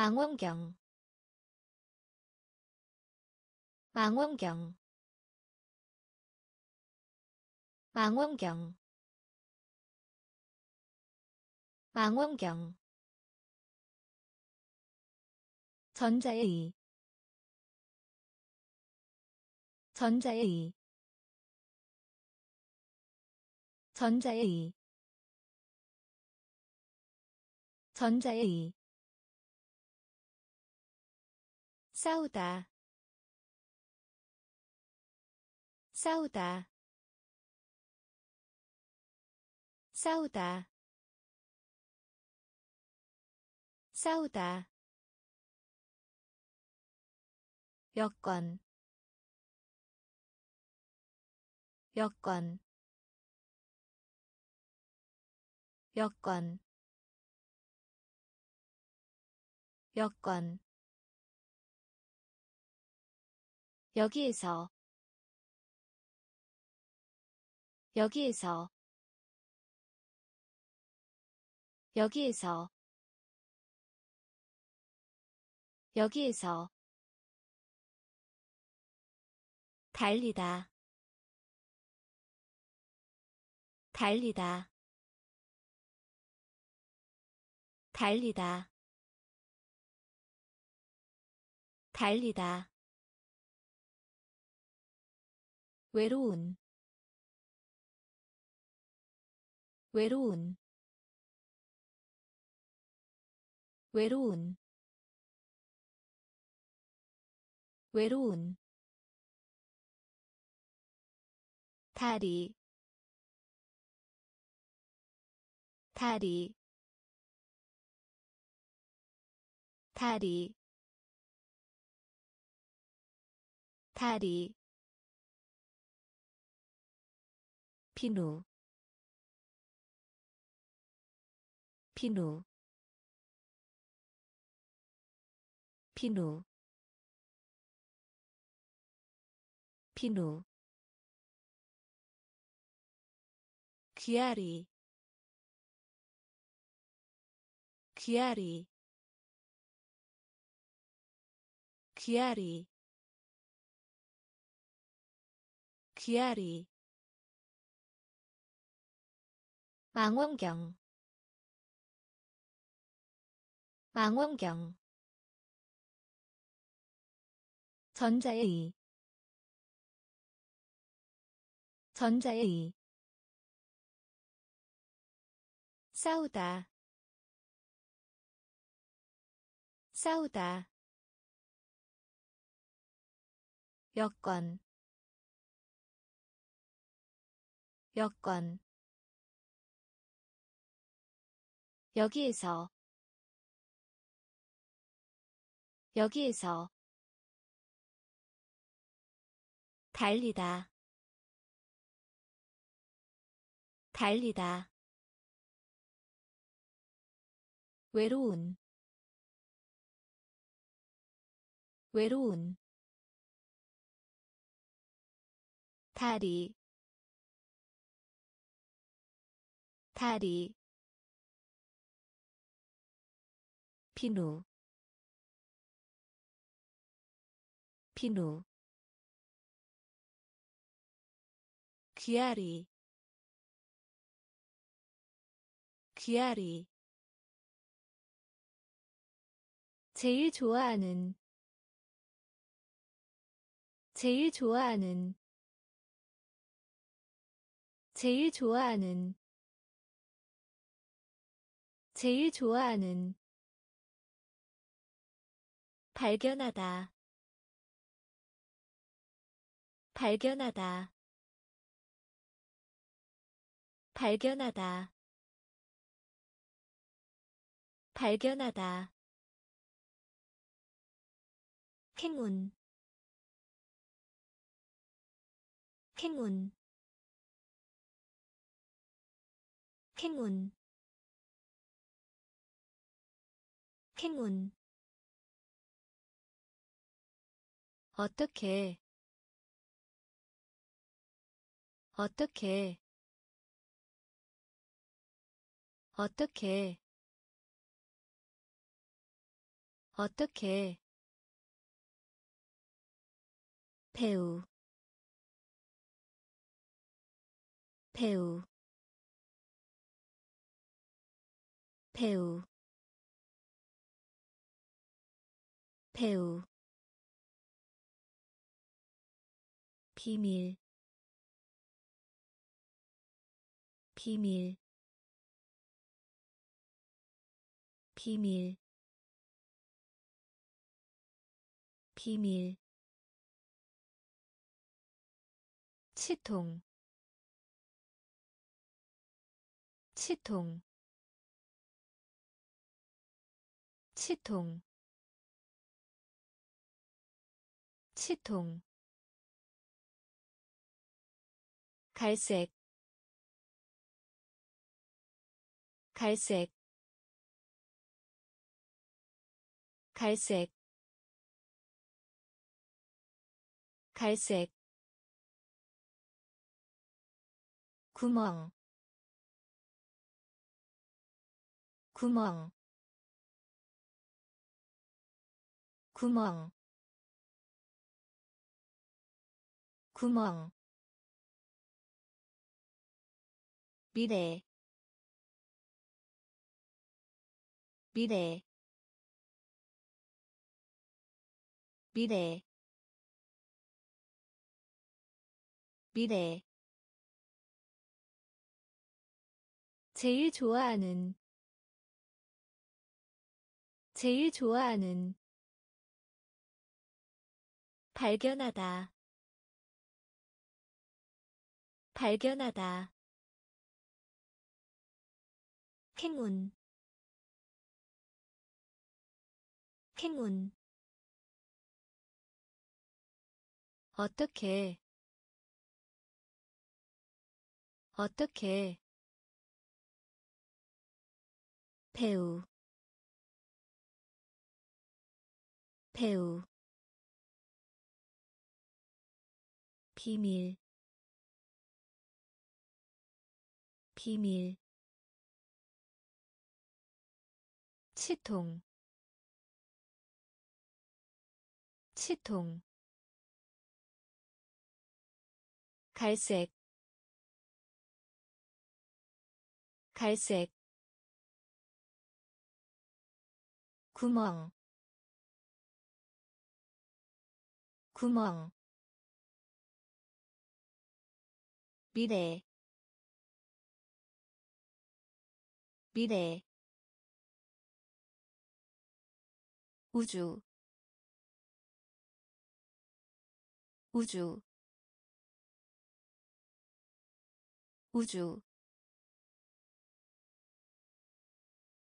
망원경. 망원경. 망원경. 망원경. 전자의 전자의 전자의 전자의 싸우다. 싸우다. 싸우다. 싸우다. 여권. 여권. 여권. 여권 여기에서 여기에서 여기에서 여기에서. 달리다. 달리다. 달리다. 달리다 외로운 외로운 외로운 외로운. 다리 다리 다리 다리 비누 비누 비누 비누 귀아리 귀 망원경. 망원경. 전자의 전자의 싸우다. 싸우다. 여권. 여권 여기에서 여기에서 달리다 달리다. 외로운 외로운. 다리 다리 비누 비누 귀아리 귀아리. 제일 좋아하는 제일 좋아하는 제일 좋아하는 제일 좋아하는 발견하다. 발견하다. 발견하다. 발견하다. 행운. 행운. 행운. 행운 어떻게? 어떻게? 어떻게? 어떻게? 배우. 배우. 배우. 배우 비밀 비밀 비밀 비밀. 치통 치통 치통 치통 갈색 갈색 갈색 갈색. 구멍 구멍. 구멍 구멍 미래 미래 미래 미래. 제일 좋아하는 제일 좋아하는 발견하다 발견하다 행운. 행운. 어떻게? 어떻게? 배우. 배우. 비밀. 비밀 치통. 치통. 갈색. 갈색. 구멍. 구멍. 미래. 미래 우주 우주 우주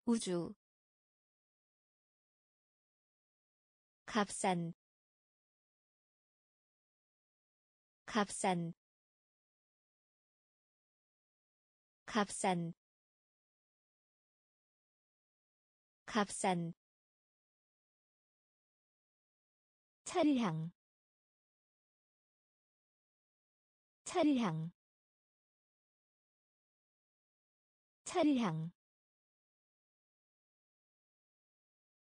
우주. 값싼 값싼 값싼 값싼 차량 차량 차량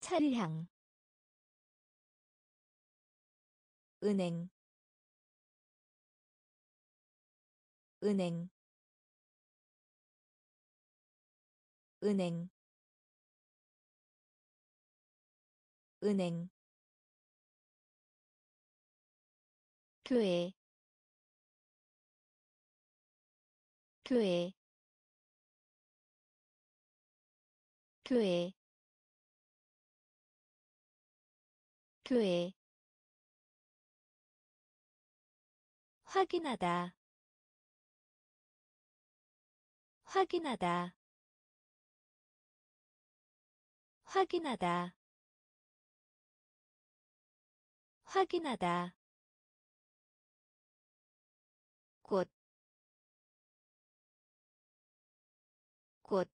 차량 은행. 은행. 은행. 은행 교회 교회 교회 교회. 확인하다 확인하다. 확인하다 확인하다 꽃, 꽃,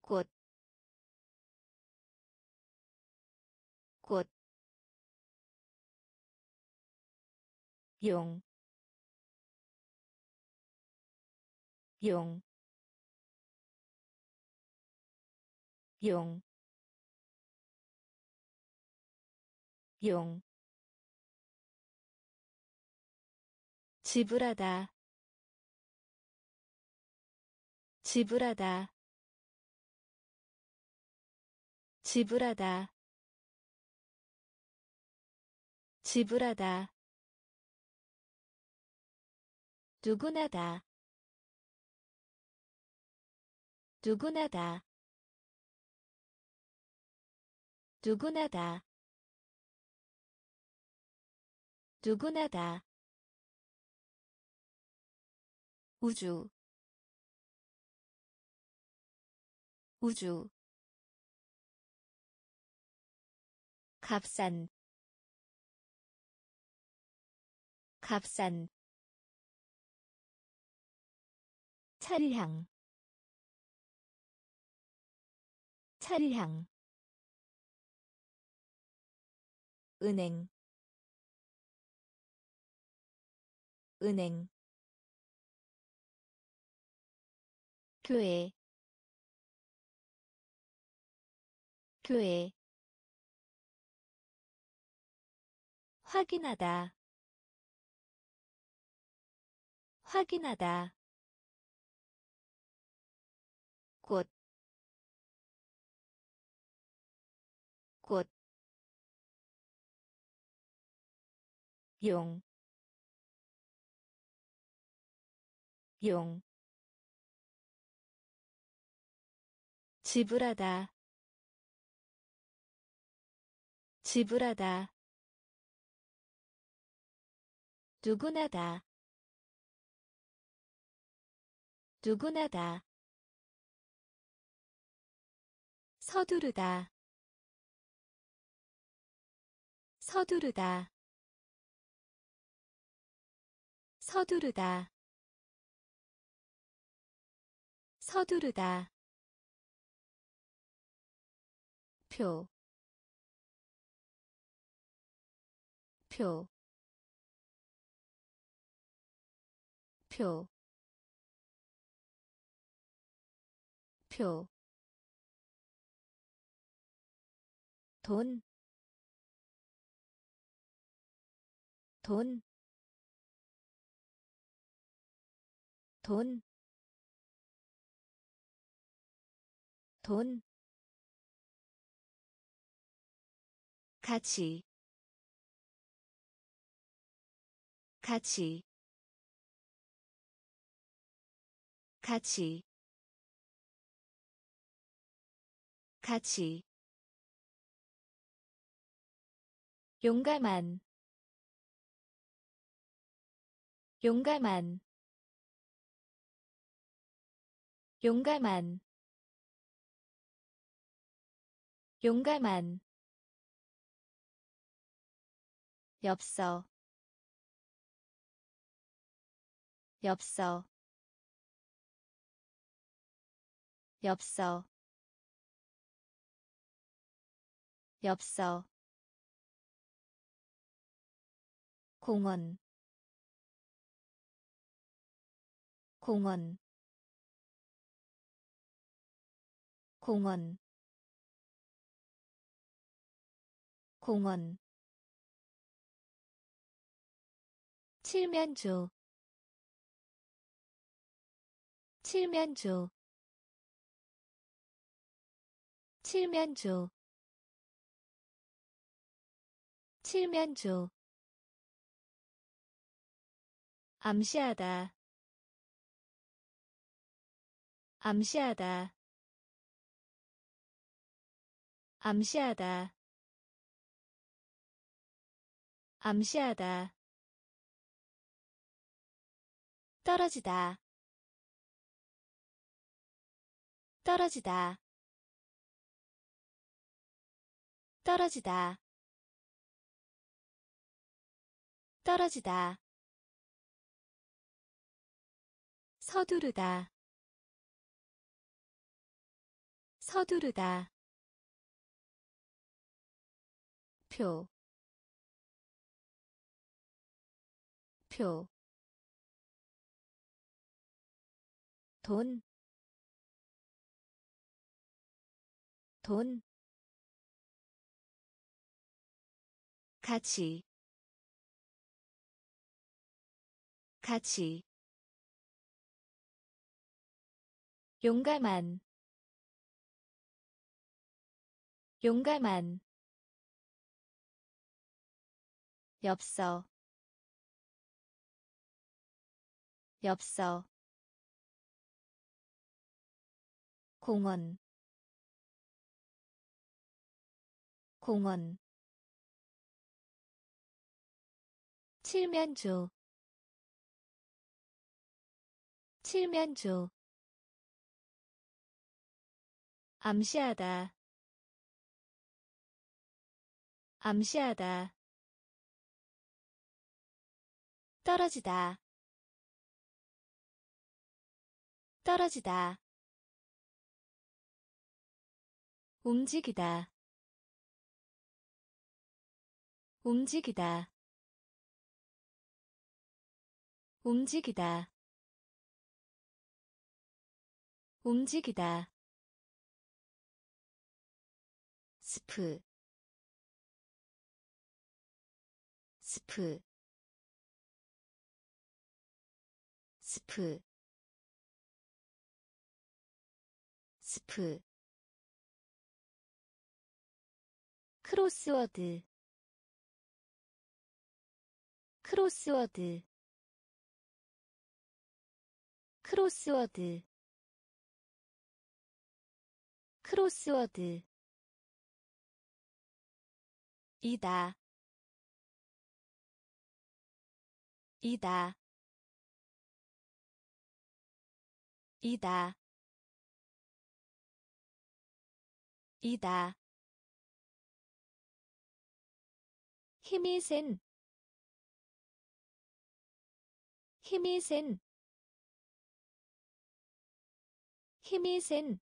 꽃, 꽃, 용, 용, 용, 용, 지불하다, 지불하다, 지불하다, 지불하다, 누구나다. 누구나다. 누구나다. 누구나다 우주 우주 값싼 값싼 차량 차량 은행 은행 교회 교회. 확인하다 확인하다. 꽃, 꽃, 용, 용, 지불하다, 지불하다, 누구나다, 누구나다. 서두르다. 서두르다. 서두르다. 서두르다 표, 표, 표, 표. 돈, 돈, 돈, 돈, 같이, 같이, 같이, 같이. 용감한. 용감한. 용감한. 용감한 엽서 엽서 엽서 엽서. 공원 공원. 공원 공원 칠면조 칠면조 칠면조 칠면조 암시하다. 암시하다. 암시하다. 암시하다 떨어지다. 떨어지다. 떨어지다. 떨어지다. 서두르다. 서두르다. 표, 표, 돈, 돈 가치 가치 용감한 용감한 엽서 엽서 공원. 공원. 칠면조. 칠면조. 암시하다. 암시하다. 떨어지다. 떨어지다 움직이다. 움직이다. 움직이다. 움직이다. 스프. 스프. 스프. 스프 크로스워드. 크로스워드. 크로스워드. 크로스워드. 이다. 이다. 이다. 이다 힘이 센. 힘이 센. 힘이 센.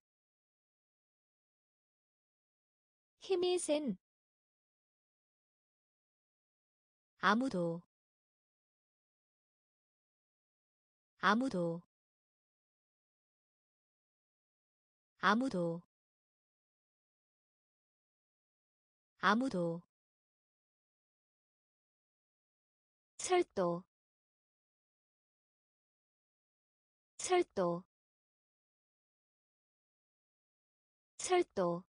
힘이 센. 아무도. 아무도. 아무도. 아무도 철도 철도 철도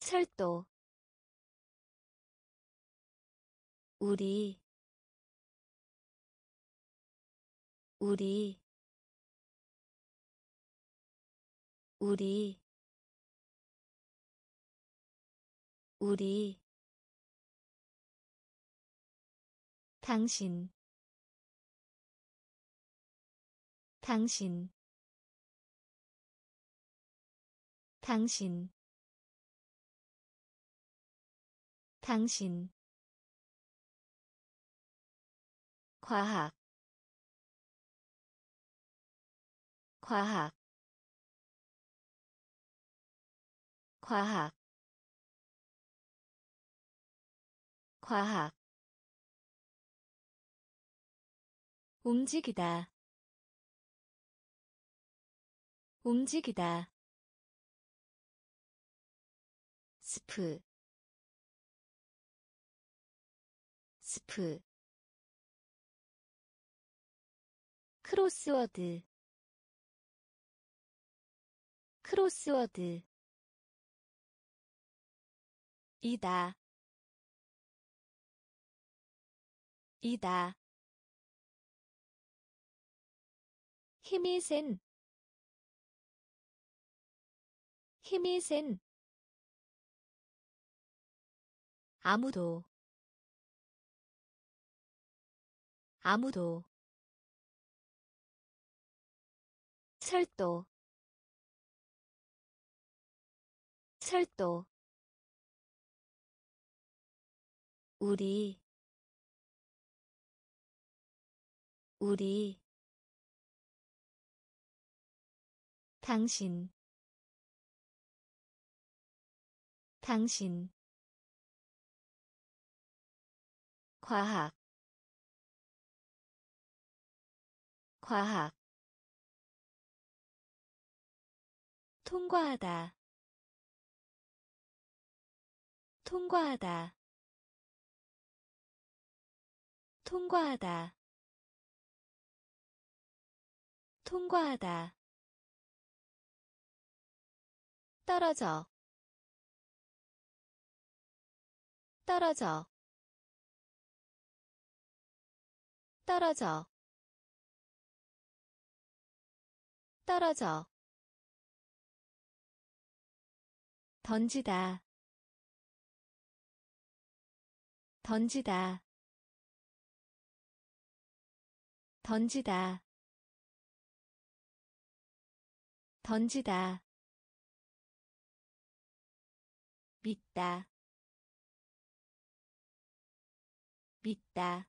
철도. 우리 우리 우리 우리 당신. 당신. 당신. 당신. 과학. 과학. 과학. 과학 움직이다. 움직이다. 스프. 스프. 크로스워드. 크로스워드. 이다. 이다 힘이 센. 힘이 센. 아무도. 아무도. 철도. 철도. 우리. 우리 당신. 당신. 과학. 과학. 통과하다. 통과하다. 통과하다. 통과하다 떨어져 떨어져 떨어져 떨어져 던지다. 던지다. 던지다. 던지다 믿다. 믿다.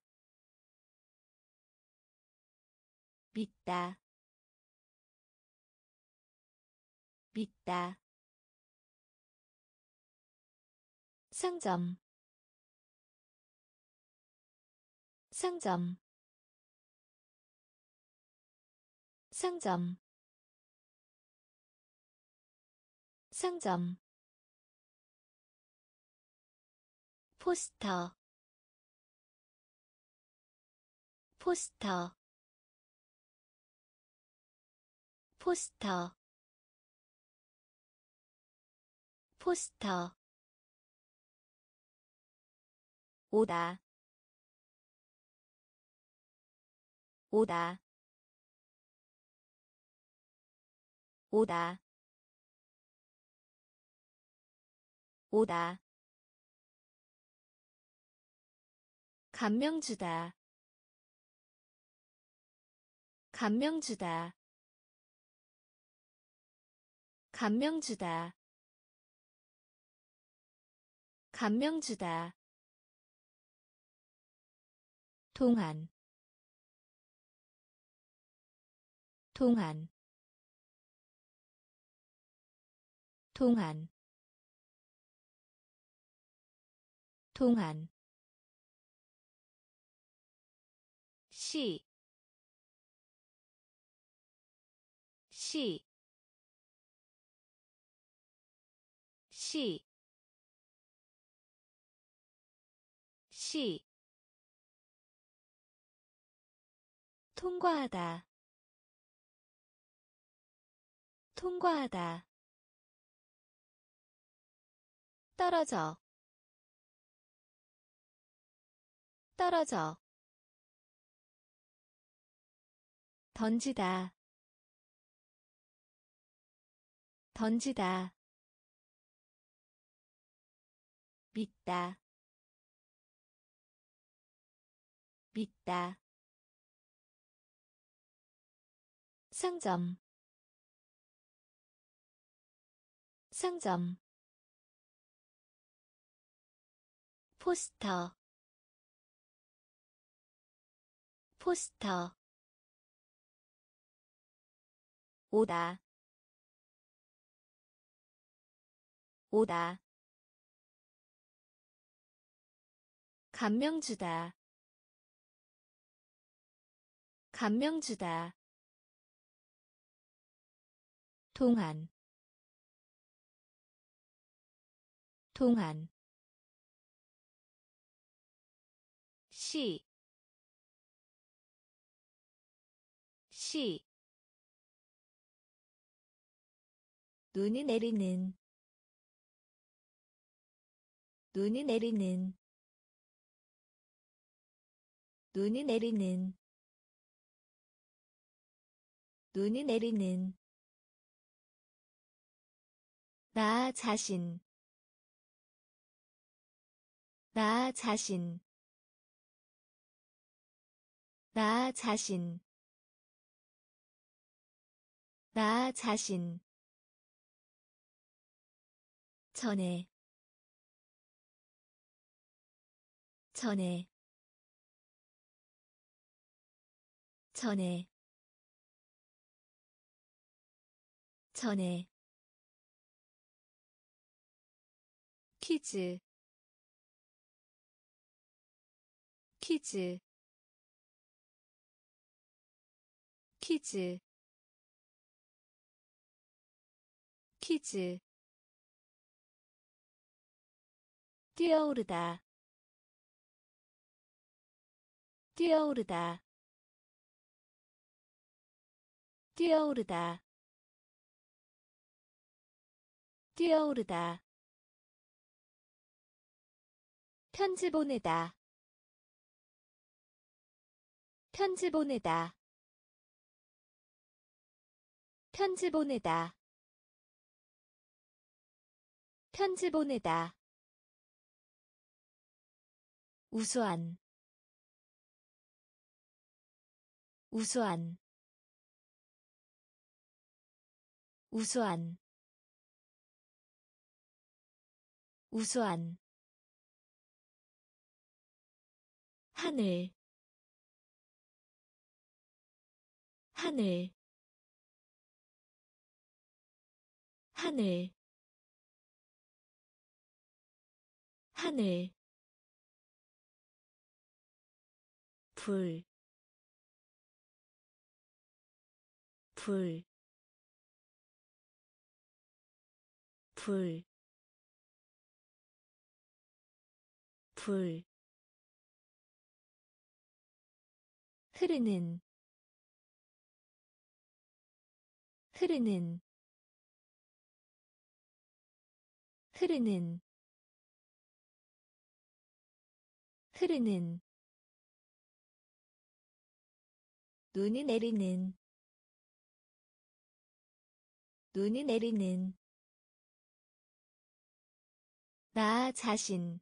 믿다. 믿다. 상점. 상점. 상점. 상점 포스터 포스터 포스터 포스터. 오다 오다 오다 오다 감명 주다. 감명 주다. 감명 주다. 감명 주다. 동안. 동안. 동안. 동안 시, 시, 시, 시, 통과하다, 통과하다, 떨어져, 떨어져, 던지다. 던지다. 믿다. 믿다. 상점. 상점. 포스터. 포스터 오다. 오다. 감명 주다. 감명 주다. 동안. 동안. 시, 시, 눈이 내리는 눈이 내리는 눈이 내리는 눈이 내리는. 나 자신 나 자신 나 자신 나 자신 전에 전에 전에 전에. 퀴즈 퀴즈 퀴즈 퀴즈 뛰어오르다. 뛰어오르다. 뛰어오르다. 뛰어오르다. 편지 보내다. 편지 보내다. 편지 보내다. 편지 보내다 우수한 우수한 우수한 우수한. 하늘 하늘 하늘 하늘 불, 불, 불, 불, 흐르는, 흐르는, 흐르는, 흐르는 눈이 내리는. 눈이 내리는. 나 자신.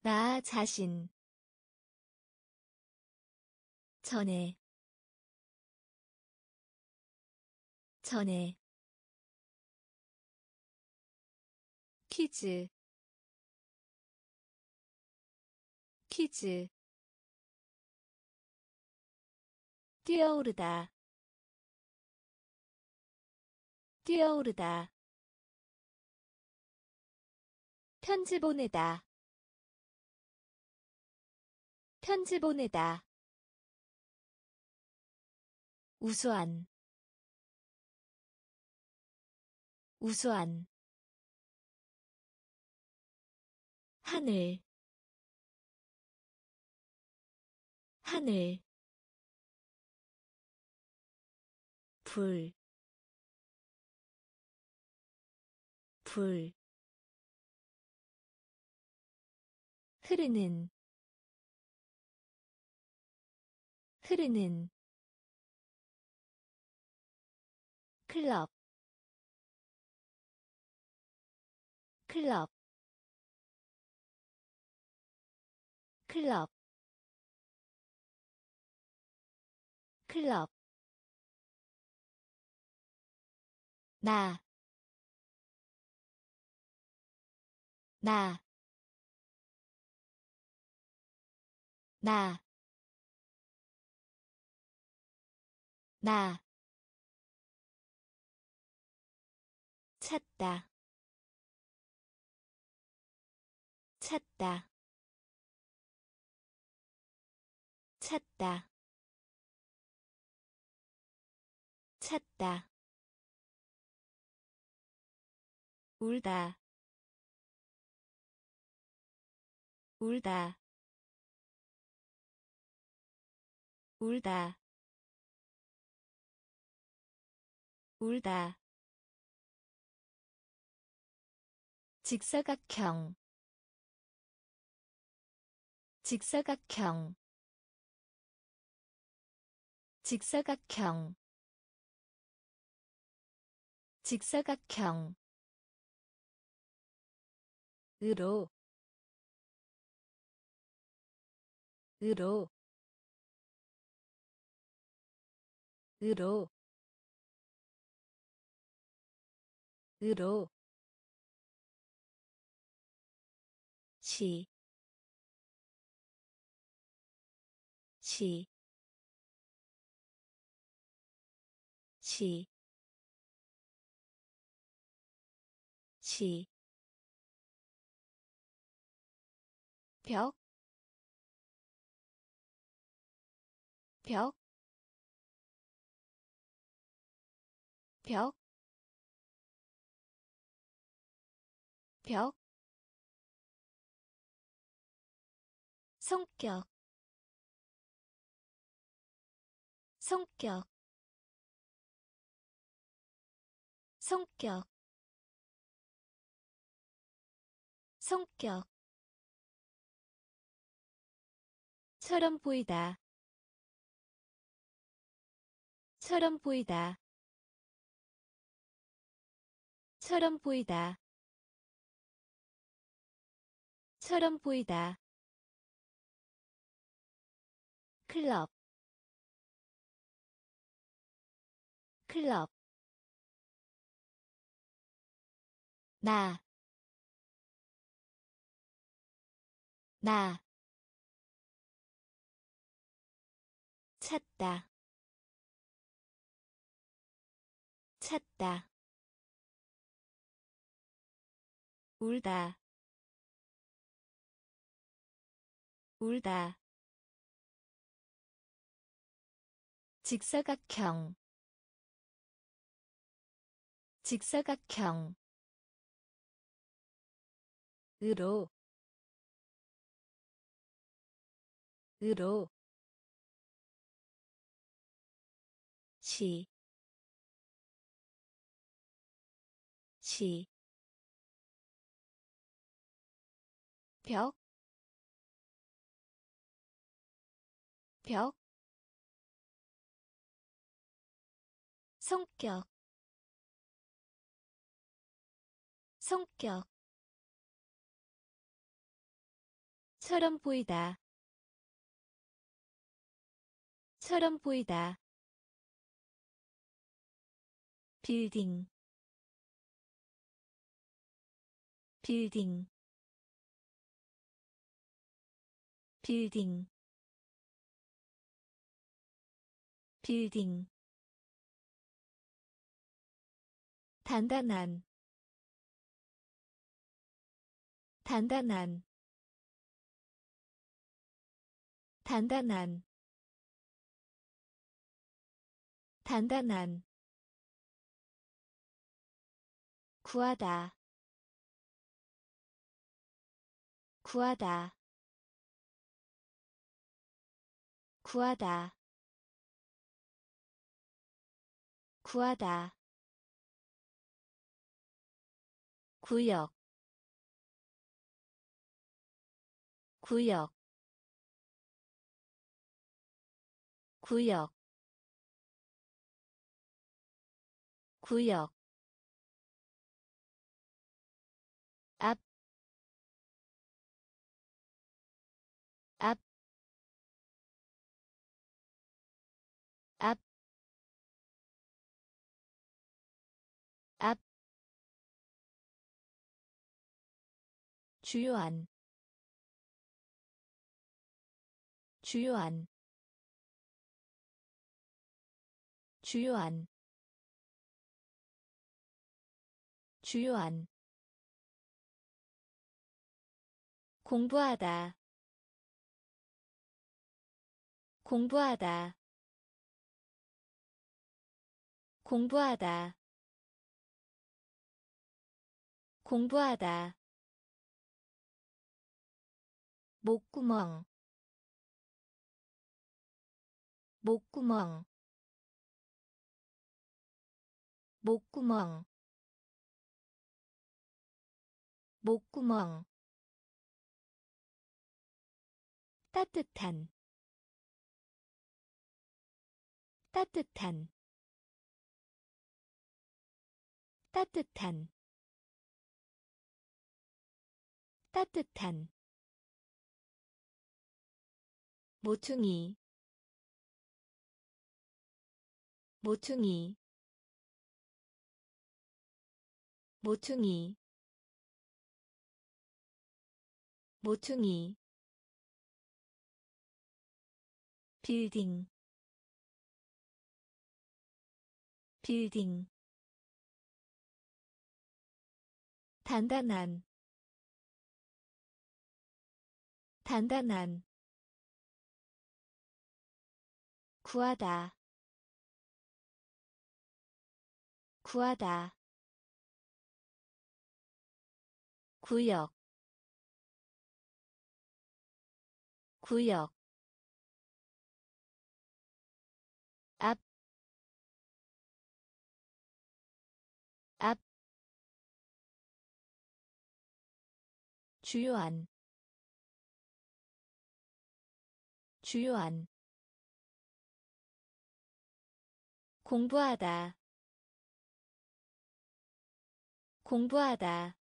나 자신. 전에. 전에. 퀴즈. 퀴즈 뛰어오르다. 뛰어오르다. 편지 보내다. 편지 보내다. 우수한. 우수한. 하늘. 하늘 불, 불, 흐르는, 흐르는, 클럽, 클럽, 클럽, 클럽 나, 나, 나, 나, 찾다, 찾다, 찾다, 찾다. 울다. 울다. 울다. 울다. 직사각형. 직사각형. 직사각형. 직사각형 으로 으로 으로 으로. 시, 시, 시, 시, 벽, 벽, 벽, 벽, 성격, 성격, 성격, 성격 처럼 보이다. 처럼 보이다. 처럼 보이다. 처럼 보이다. 클럽. 클럽. 나, 나, 찾다. 찾다. 울다. 울다. 직사각형. 직사각형. 으로. 으로 시, 시, 벽, 벽, 성격, 성격, 처럼 보이다, 처럼 보이다. 빌딩 빌딩 빌딩 빌딩. 단단한 단단한 단단한 단단한 구하다. 구하다. 구하다. 구하다. 구역. 구역. 구역. 구역 주요한 주요한 주요한 주요한. 공부하다 공부하다. 공부하다 공부하다 목구멍 목구멍 목구멍 목구멍. 따뜻한 따뜻한 따뜻한 따뜻한 모퉁이. 모퉁이. 모퉁이. 모퉁이. 빌딩. 빌딩. 단단한. 단단한 구하다. 구하다. 구역. 구역. 앞, 앞, 주요한, 주요한, 공부하다, 공부하다,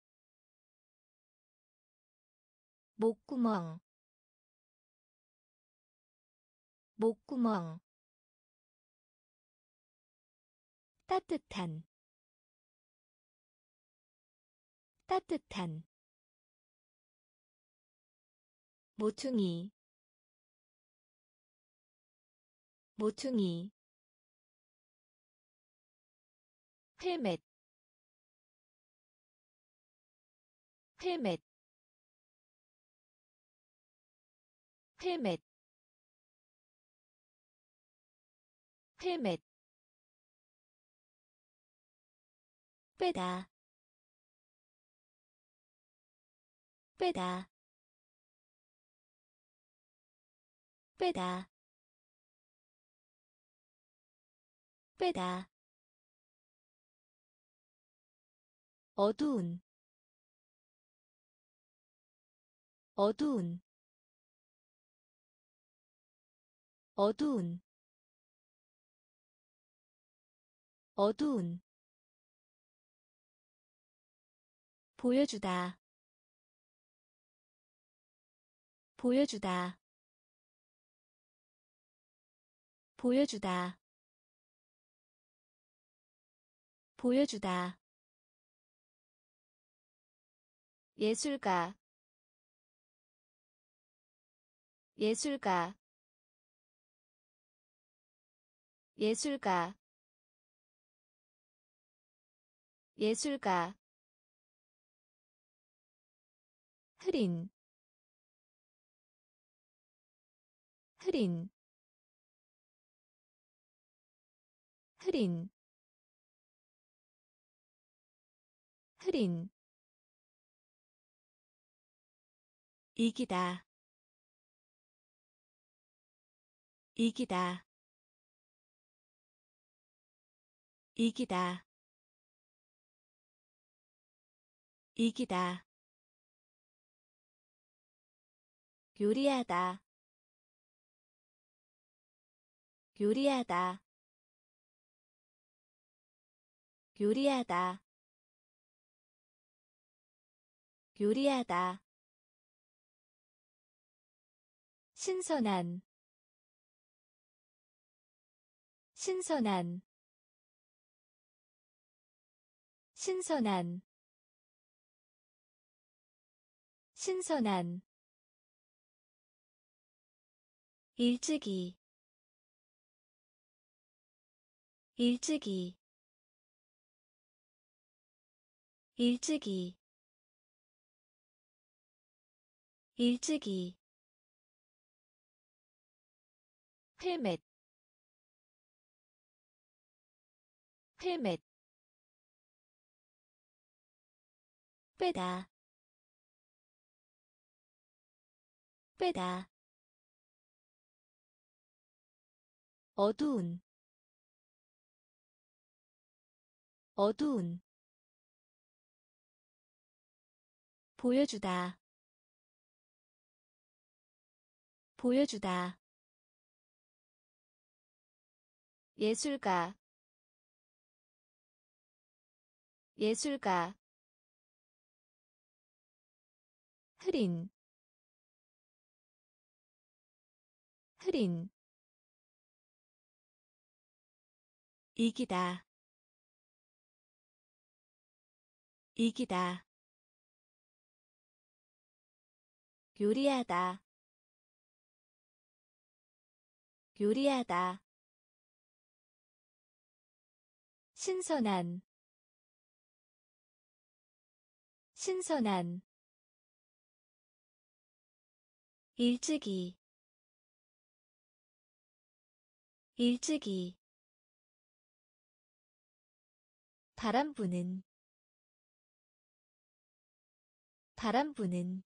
목구멍, 목구멍. 따뜻한. 따뜻한. 모퉁이. 모퉁이 헬멧 헬멧 헬멧 헬멧 빼다 빼다 빼다 빼다 어두운 어두운 어두운 어두운. 보여주다 보여주다 보여주다 보여주다 예술가 예술가 예술가 예술가. 흐린 흐린 흐린 흐린 이기다. 이기다. 이기다. 이기다. 요리하다. 요리하다. 요리하다. 요리하다 신선한 신선한 신선한 신선한. 일찍이 일찍이 일찍이 일찍이 헬멧 헬멧 빼다 빼다 어두운 어두운 보여주다 보여주다 예술가 예술가 흐린 흐린 이기다 이기다 요리하다 요리하다 신선한 신선한 일찍이 일찍이 바람 부는 바람 부는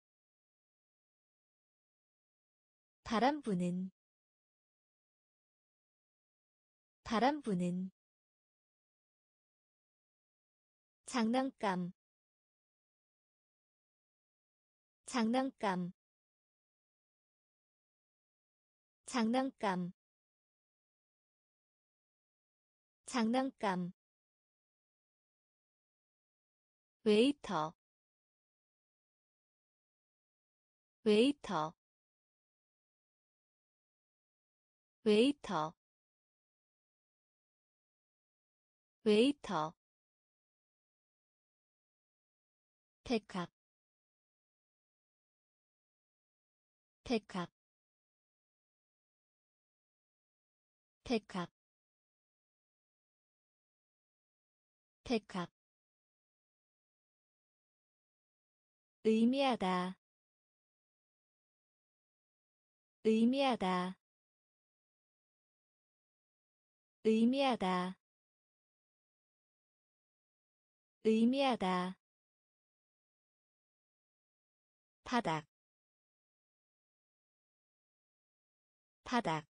바람 부는 바람 부는 장난감. 장난감. 장난감. 장난감. 웨이터. 웨이터. 웨이터. 웨이터 백합 백합 백합 백합 의미하다. 의미하다. 의미하다. 의미하다 바닥 바닥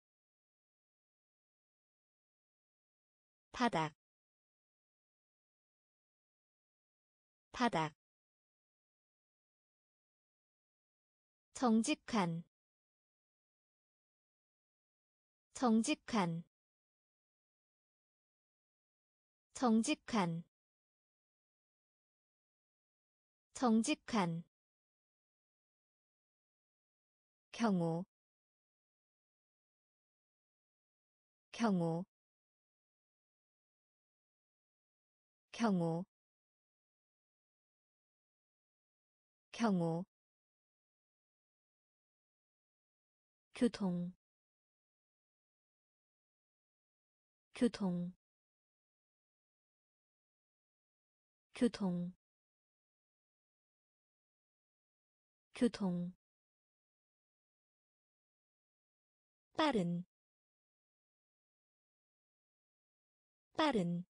바닥 바닥. 정직한 정직한 정직한 정직한 경우 경우 경우 경우. 교통 교통. 교통 교통 빠른 빠른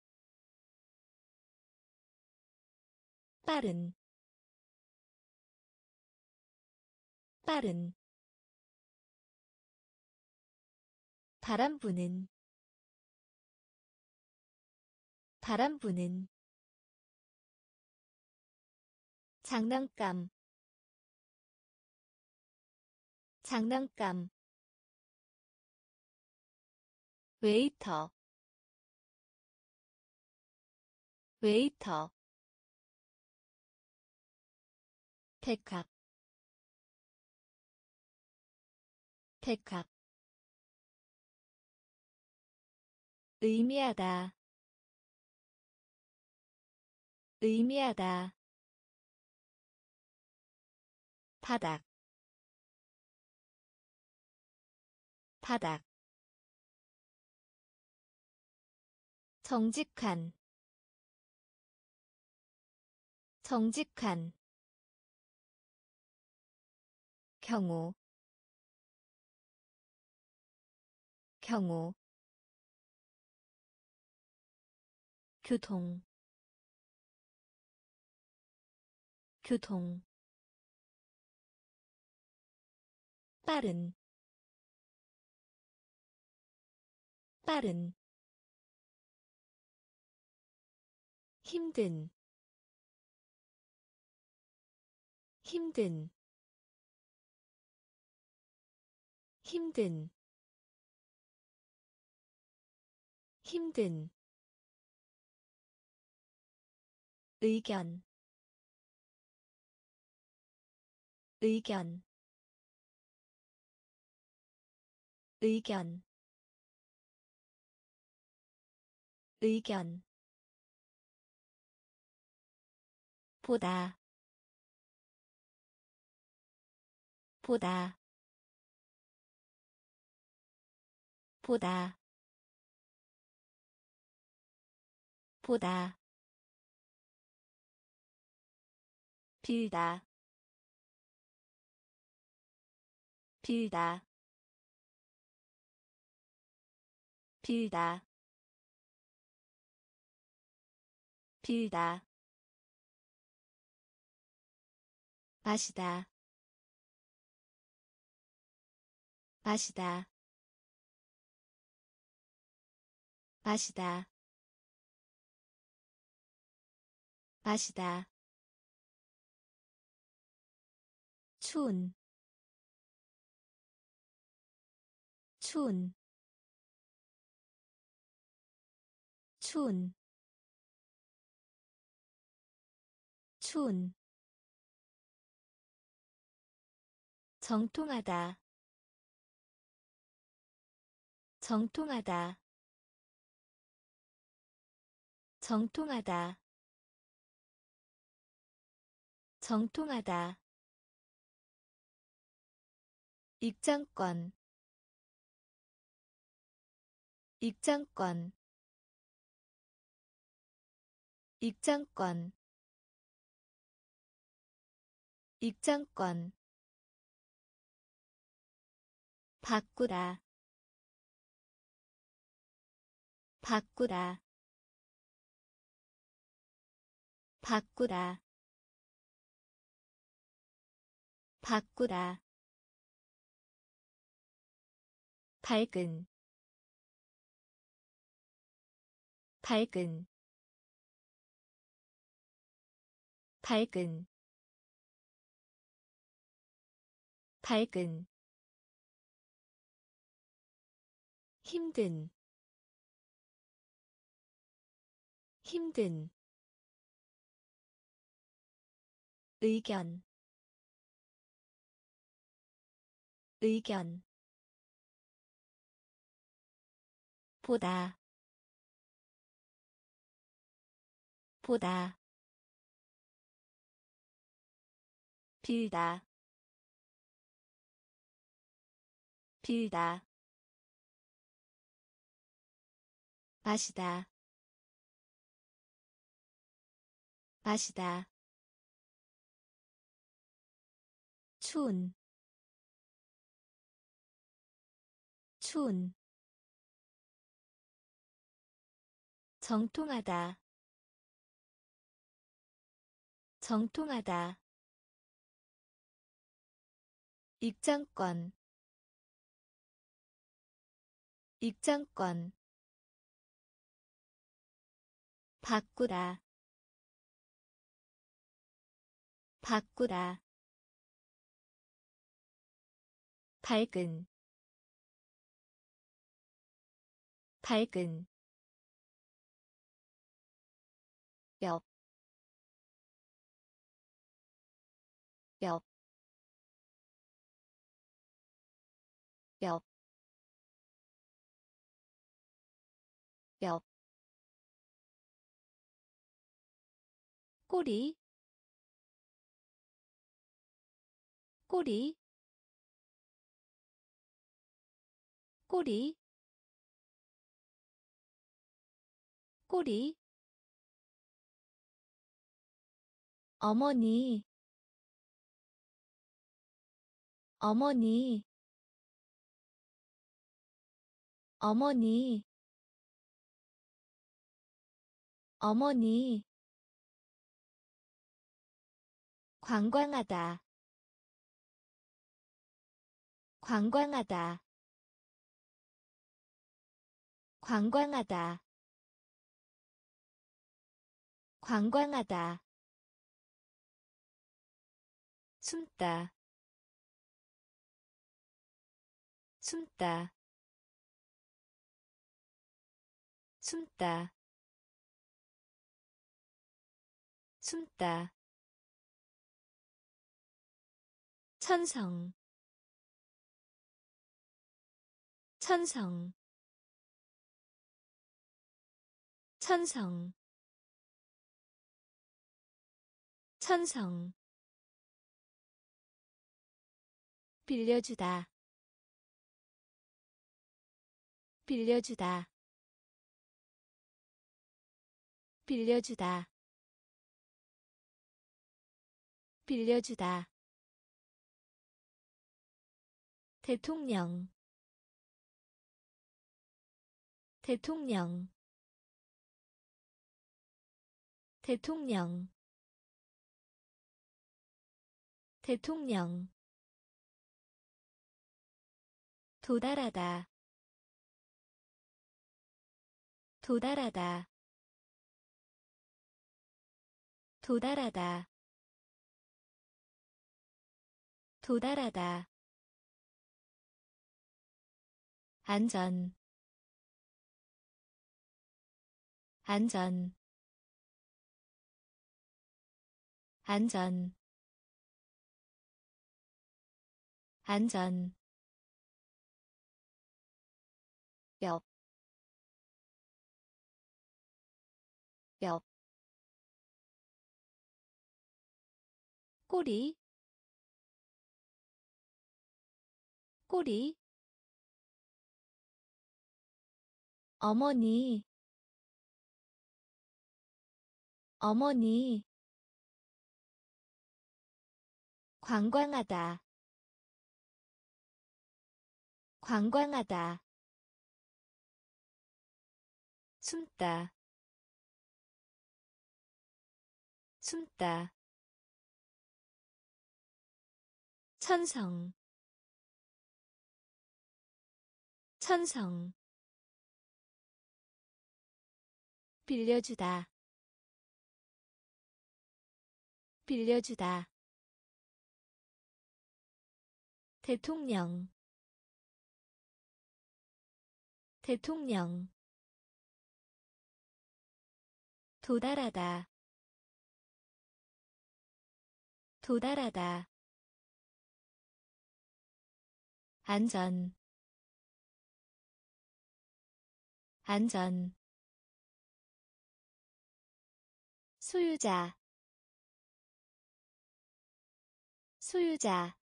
빠른 빠른. 바람 부는 바람 부는. 장난감 장난감 웨이터 웨이터 백합 백합 의미하다 의미하다. 바닥 바닥 정직한 정직한 경우 경우 교통 교통 빠른 빠른 힘든 힘든 힘든 힘든. 의견 의견. 의견 의견 보다. 보다. 보다. 보다. 빌다. 빌다. 빌다. 빌다 마시다. 마시다. 마시다. 마시다. 추운. 추운. 추운. 추운 정통하다. 정통하다. 정통하다. 정통하다. 입장권. 입장권. 입장권. 입장권 바꾸다 바꾸다 바꾸다 바꾸다 밝은 밝은 밝은 밝은 힘든 힘든 의견 의견 보다 보다 빌다 빌다 마시다. 마시다. 추운. 추운. 정통하다. 정통하다. 입장권. 입장권 바꾸다 바꾸다 밝은. 밝은. 옆, 옆, 옆, 옆, 꼬리, 꼬리, 꼬리, 꼬리. 어머니 어머니 어머니 어머니 관광하다. 관광하다. 관광하다. 관광하다. 숨다. 숨다. 숨다. 숨다 천성. 천성. 천성. 천성. 빌려주다. 빌려주다. 빌려주다. 빌려주다 대통령 대통령 대통령 대통령. 도달하다 도달하다 도달하다. 도달하다 안전. 안전. 안전. 안전. 꼬리, 꼬리, 어머니, 어머니, 관광하다, 관광하다. 숨다. 숨다. 천성. 천성 빌려주다. 빌려주다. 대통령. 대통령. 도달하다. 도달하다. 안전. 안전 소유자 소유자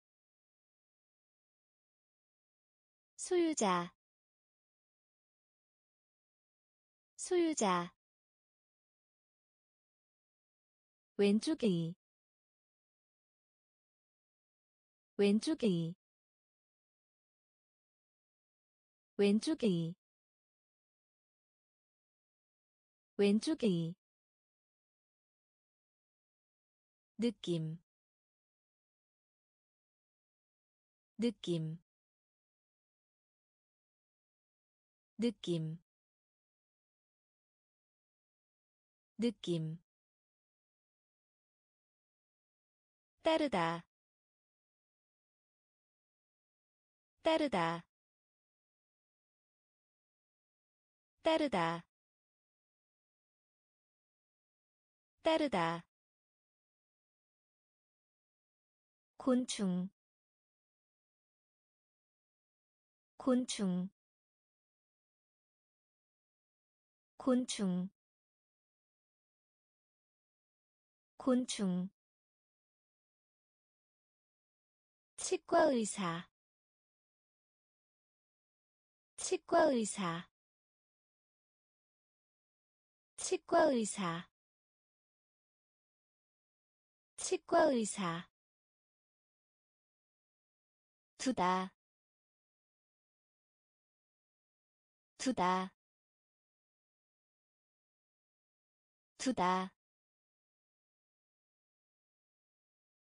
소유자 소유자. 왼쪽이 왼쪽이 왼쪽이 왼쪽이 느낌 느낌 느낌 느낌. 따르다 따르다 따르다 따르다 곤충. 곤충. 곤충. 곤충. 치과 의사. 치과 의사. 치과 의사. 치과 의사 두다. 두다. 두다.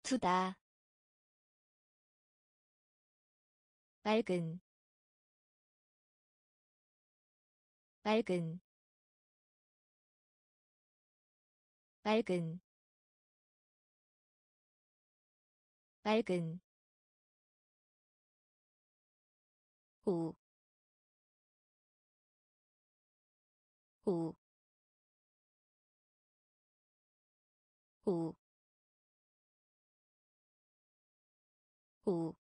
두다. 맑은. 맑은. 맑은. 맑은 오, 오, 오, 오.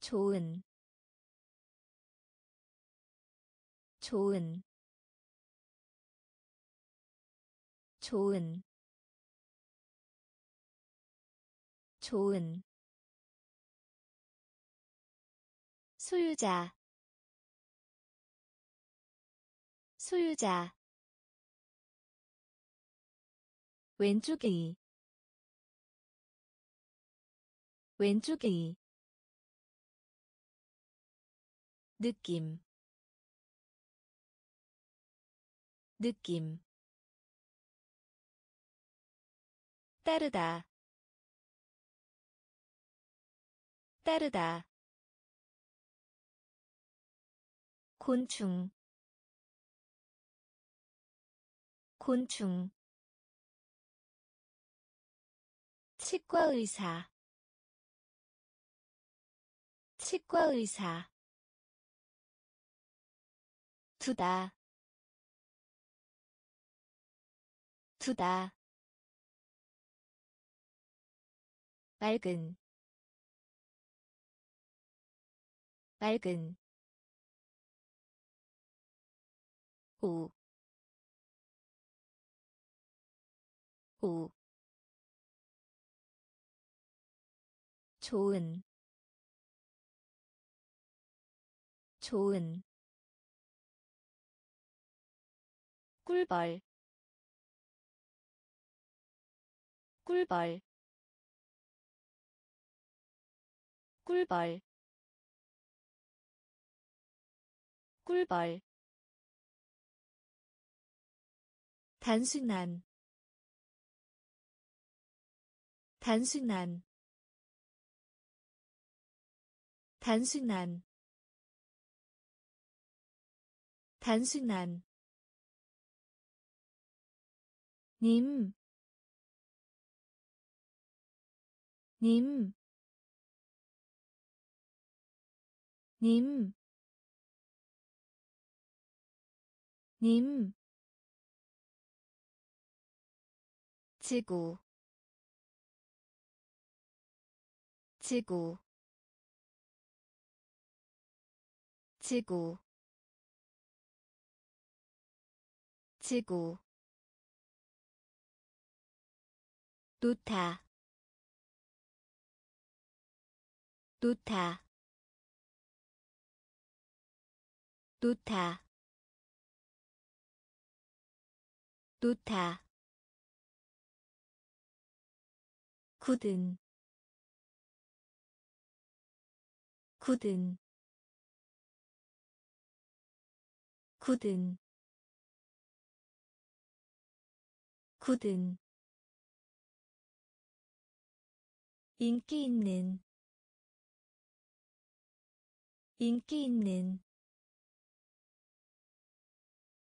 좋은. 좋은. 좋은. 좋은 소유자 소유자 왼쪽이 왼쪽이 느낌 느낌 따르다 따르다 곤충 곤충 치과 의사 치과 의사 두다 두다 맑은 맑은 오, 오, 좋은, 좋은, 꿀벌, 꿀벌, 꿀벌, 꿀벌 단순한 단순한 단순한 단순한. 님, 님, 님, 님, 지구 지구 지구 지구. 놓다 놓다 놓다 놓다 굳은 굳은 굳은 굳은. 인기 있는 인기 있는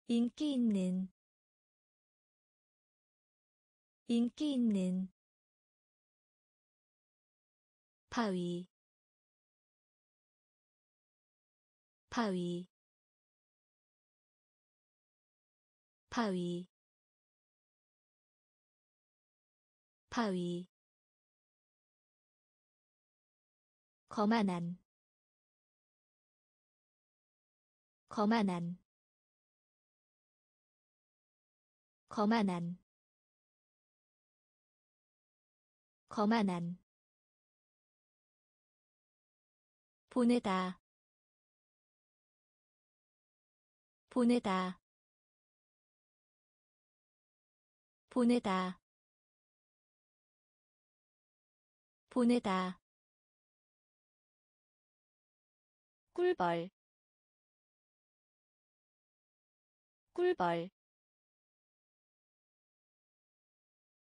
인기 있는 인기 있는 바위. 바위. 바위. 바위. 거만한. 거만한. 거만한. 거만한 보내다. 보내다. 보내다. 보내다. 꿀벌. 꿀벌.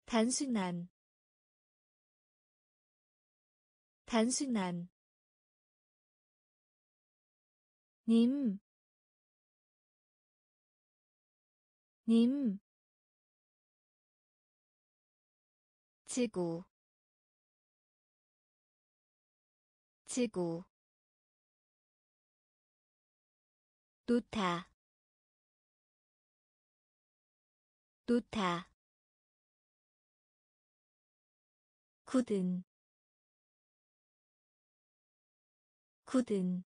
단순한. 단순한 님, 님, 지구, 지구, 놓다, 놓다, 굳은, 굳은,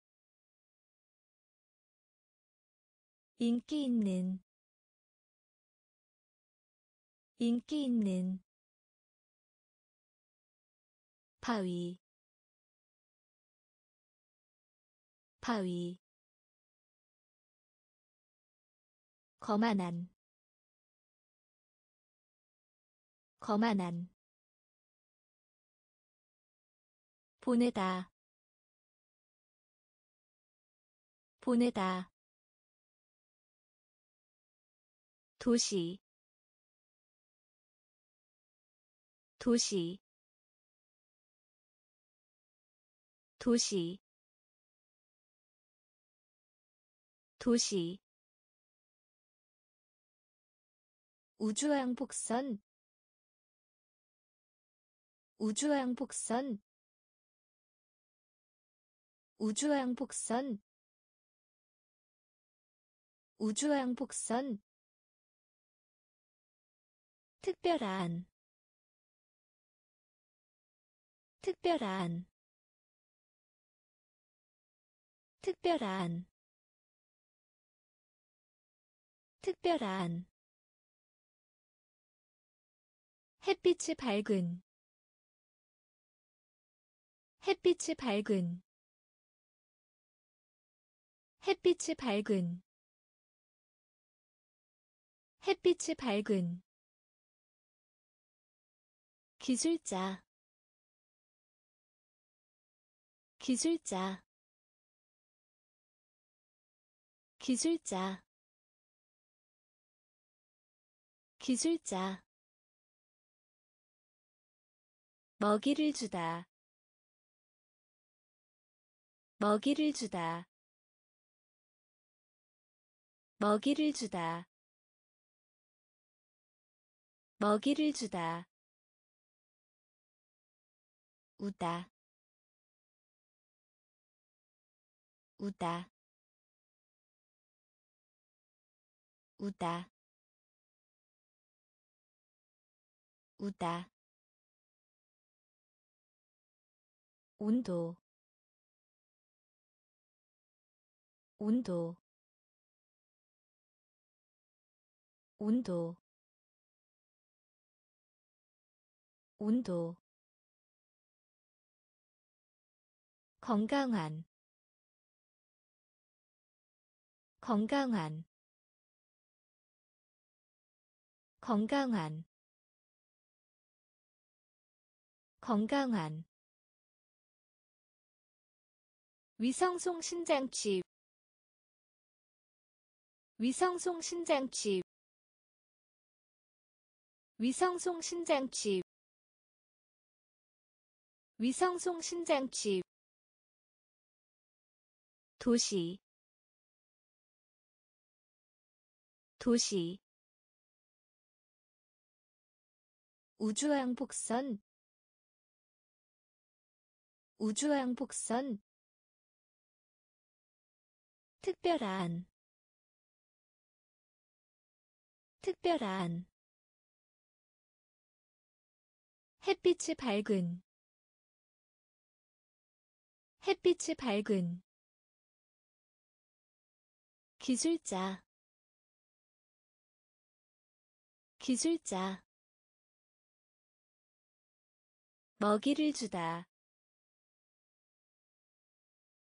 인기 있는 인기 있는 바위 바위 거만한 거만한 보내다 보내다 도시 도시 도시 도시. 우주왕복선 우주왕복선 우주왕복선 우주왕복선 특별한 특별한 특별한 특별한. 햇빛이 밝은 햇빛이 밝은 햇빛이 밝은 햇빛이 밝은 기술자. 기술자. 기술자. 기술자. 먹이를 주다. 먹이를 주다. 먹이를 주다. 먹이를 주다 우다 우다 우다 우다. 온도 온도 온도. 온도 건강한 건강한 건강한 건강한. 위성송 신장치 위성송 신장치 위성송 신장치 위성송 신장치 도시 도시 우주왕복선 우주왕복선 특별한 특별한 햇빛이 밝은 햇빛이 밝은 기술자. 기술자. 먹이를 주다.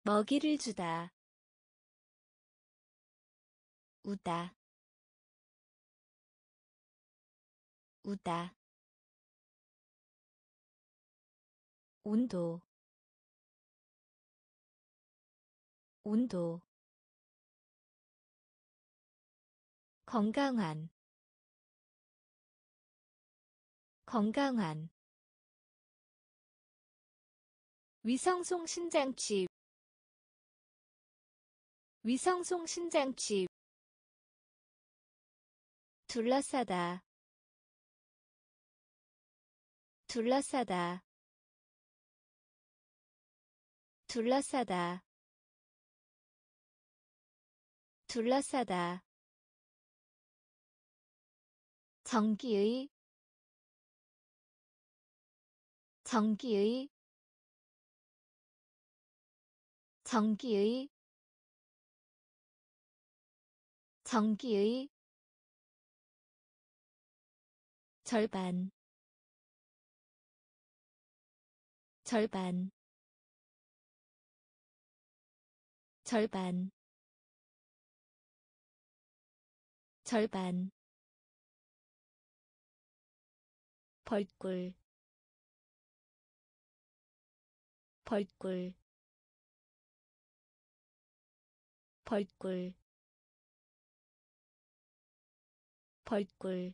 먹이를 주다. 우다. 우다. 온도. 온도 건강한 건강한 위성송 신장치 위성송 신장치 둘러싸다 둘러싸다 둘러싸다 둘러싸다 전기의 전기의 전기의 전기의 절반 절반 절반 절반 벌꿀. 벌꿀. 벌꿀. 벌꿀.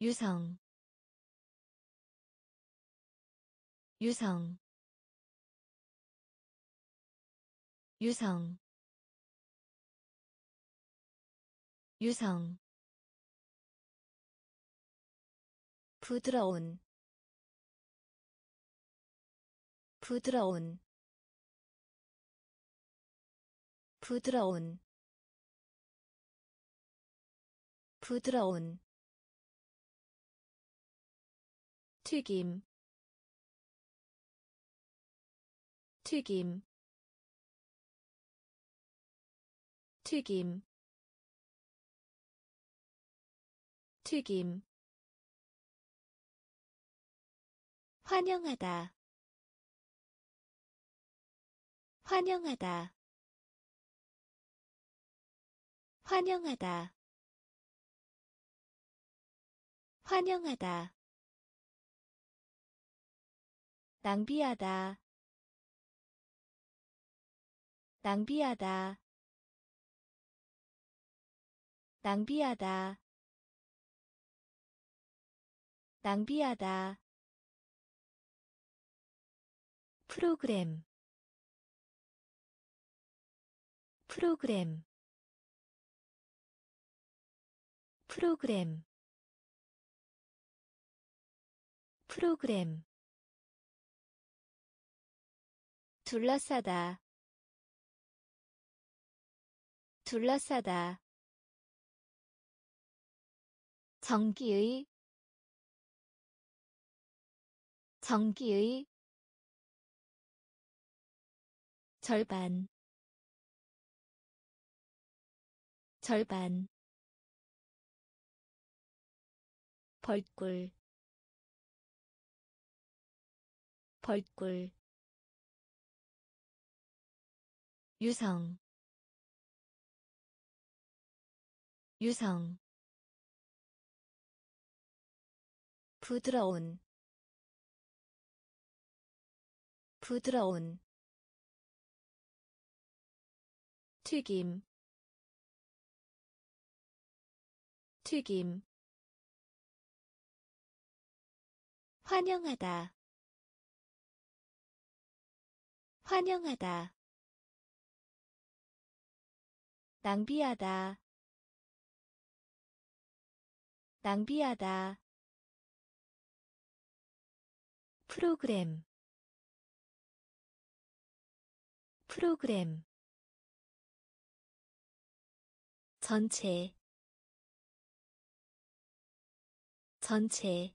유성. 유성. 유성. 유성 부드러운 부드러운 부드러운 부드러운. 튀김 튀김 튀김 튀김 환영하다. 환영하다. 환영하다. 환영하다. 낭비하다. 낭비하다. 낭비하다. 낭비하다 프로그램. 프로그램. 프로그램. 프로그램. 둘러싸다. 둘러싸다. 전기의. 전기의 절반. 절반. 벌꿀. 벌꿀. 유성. 유성. 부드러운. 부드러운 튀김 튀김. 환영하다 환영하다. 낭비하다 낭비하다. 프로그램 프로그램 전체 전체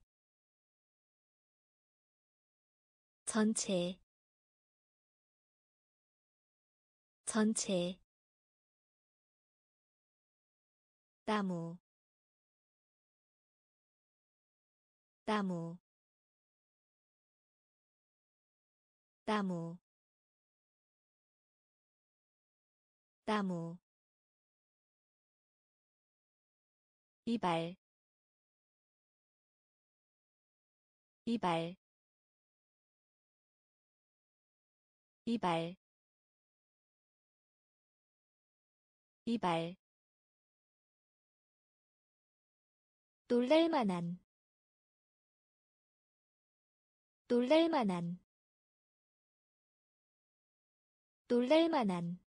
전체 전체. 나무 나무. 나무 나무 이발 이발 이발 이발 놀랄 만한. 놀랄 만한. 놀랄 만한.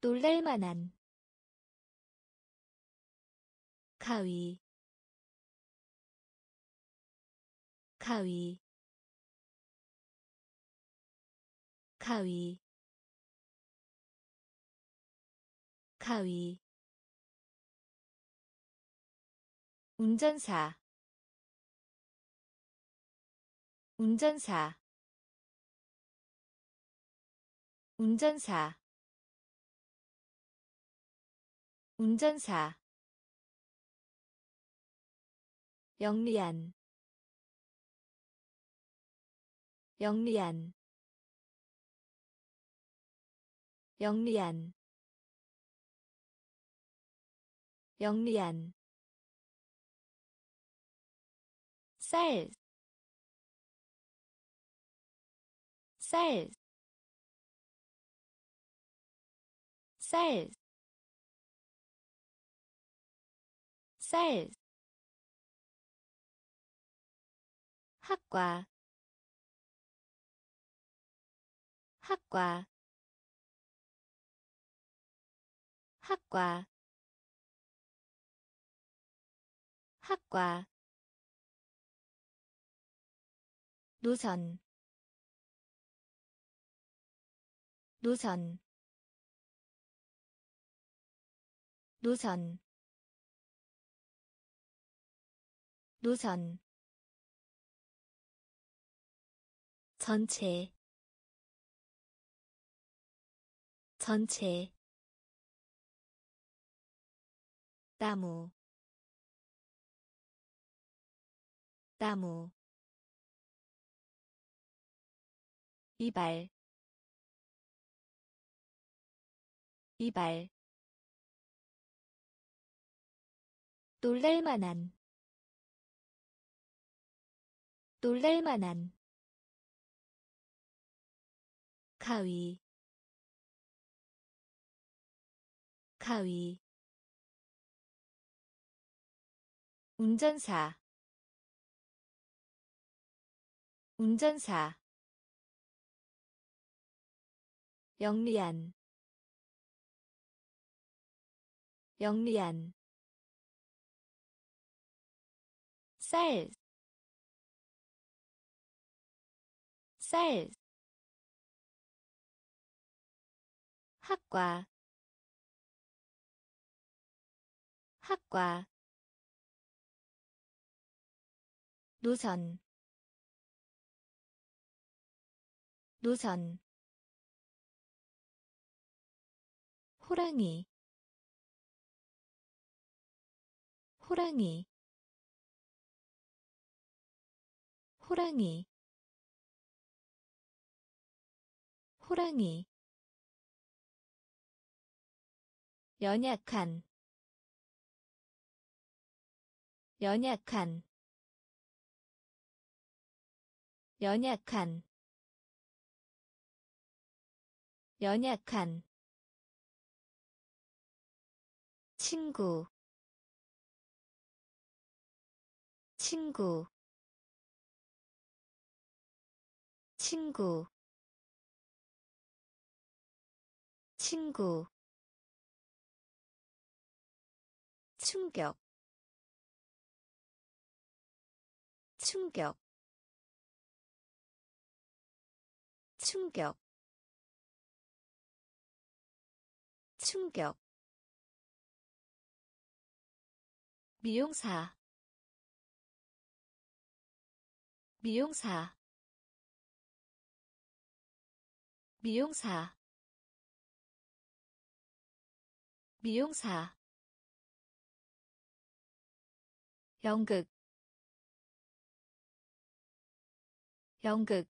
놀랄 만한 가위. 가위. 가위. 가위. 운전사. 운전사. 운전사. 운전사 영리한 영리한 영리한 영리한. 쌀, 쌀, 쌀, 쌀, 학과, 학과, 학과, 학과. 노선 노선. 노선 노선 전체 전체 나무 나무 이발 이발 놀랄만한 놀랄만한 가위. 가위. 운전사. 운전사. 영리한. 영리한. 쌀, 쌀, 학과, 학과, 노선, 노선, 호랑이 호랑이 호랑이 호랑이 연약한 연약한 연약한 연약한 친구 친구 친구 친구 충격. 충격. 충격. 충격. 미용사. 미용사. 미용사. 미용사 연극 연극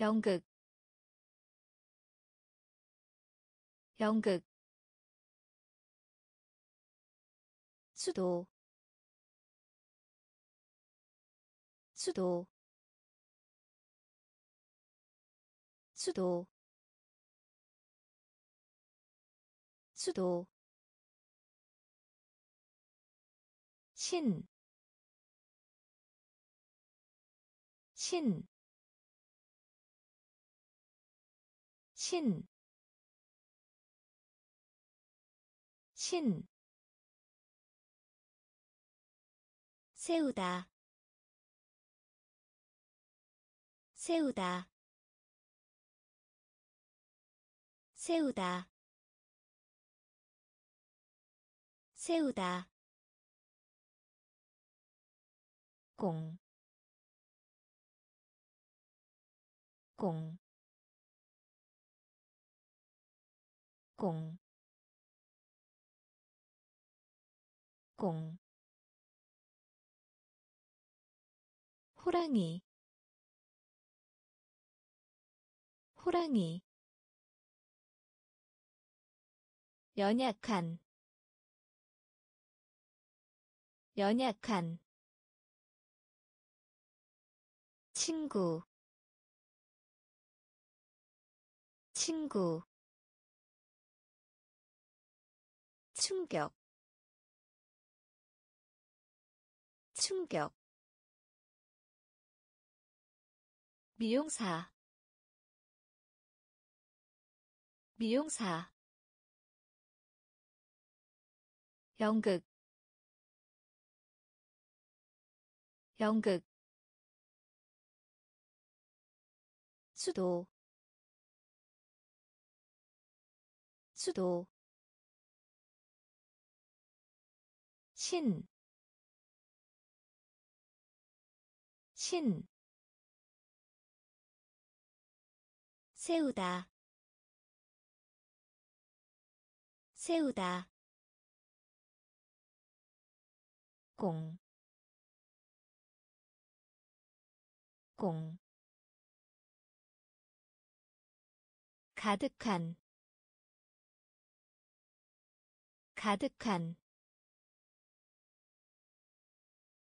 연극 연극. 수도 수도. 수도 수도 신, 신, 신, 신, 세우다 세우다 세우다 세우다 공, 공, 공, 공. 호랑이. 호랑이. 연약한. 연약한 친구 친구 충격 충격. 미용사 미용사. 연극 연극 수도 수도 신, 신, 세우다, 세우다, 공, 공, 가득한, 가득한,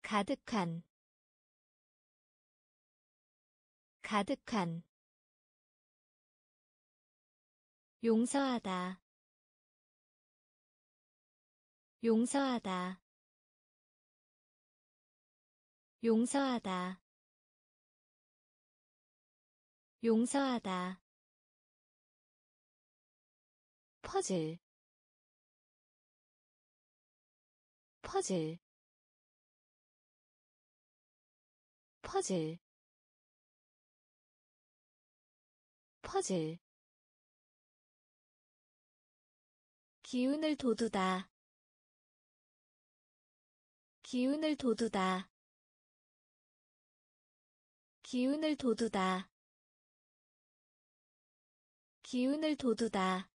가득한 가득한. 용서하다 용서하다 용서하다 용서하다 퍼즐 퍼즐 퍼즐 퍼즐. 기운을 돋우다 기운을 돋우다 기운을 돋우다 기운을 돋우다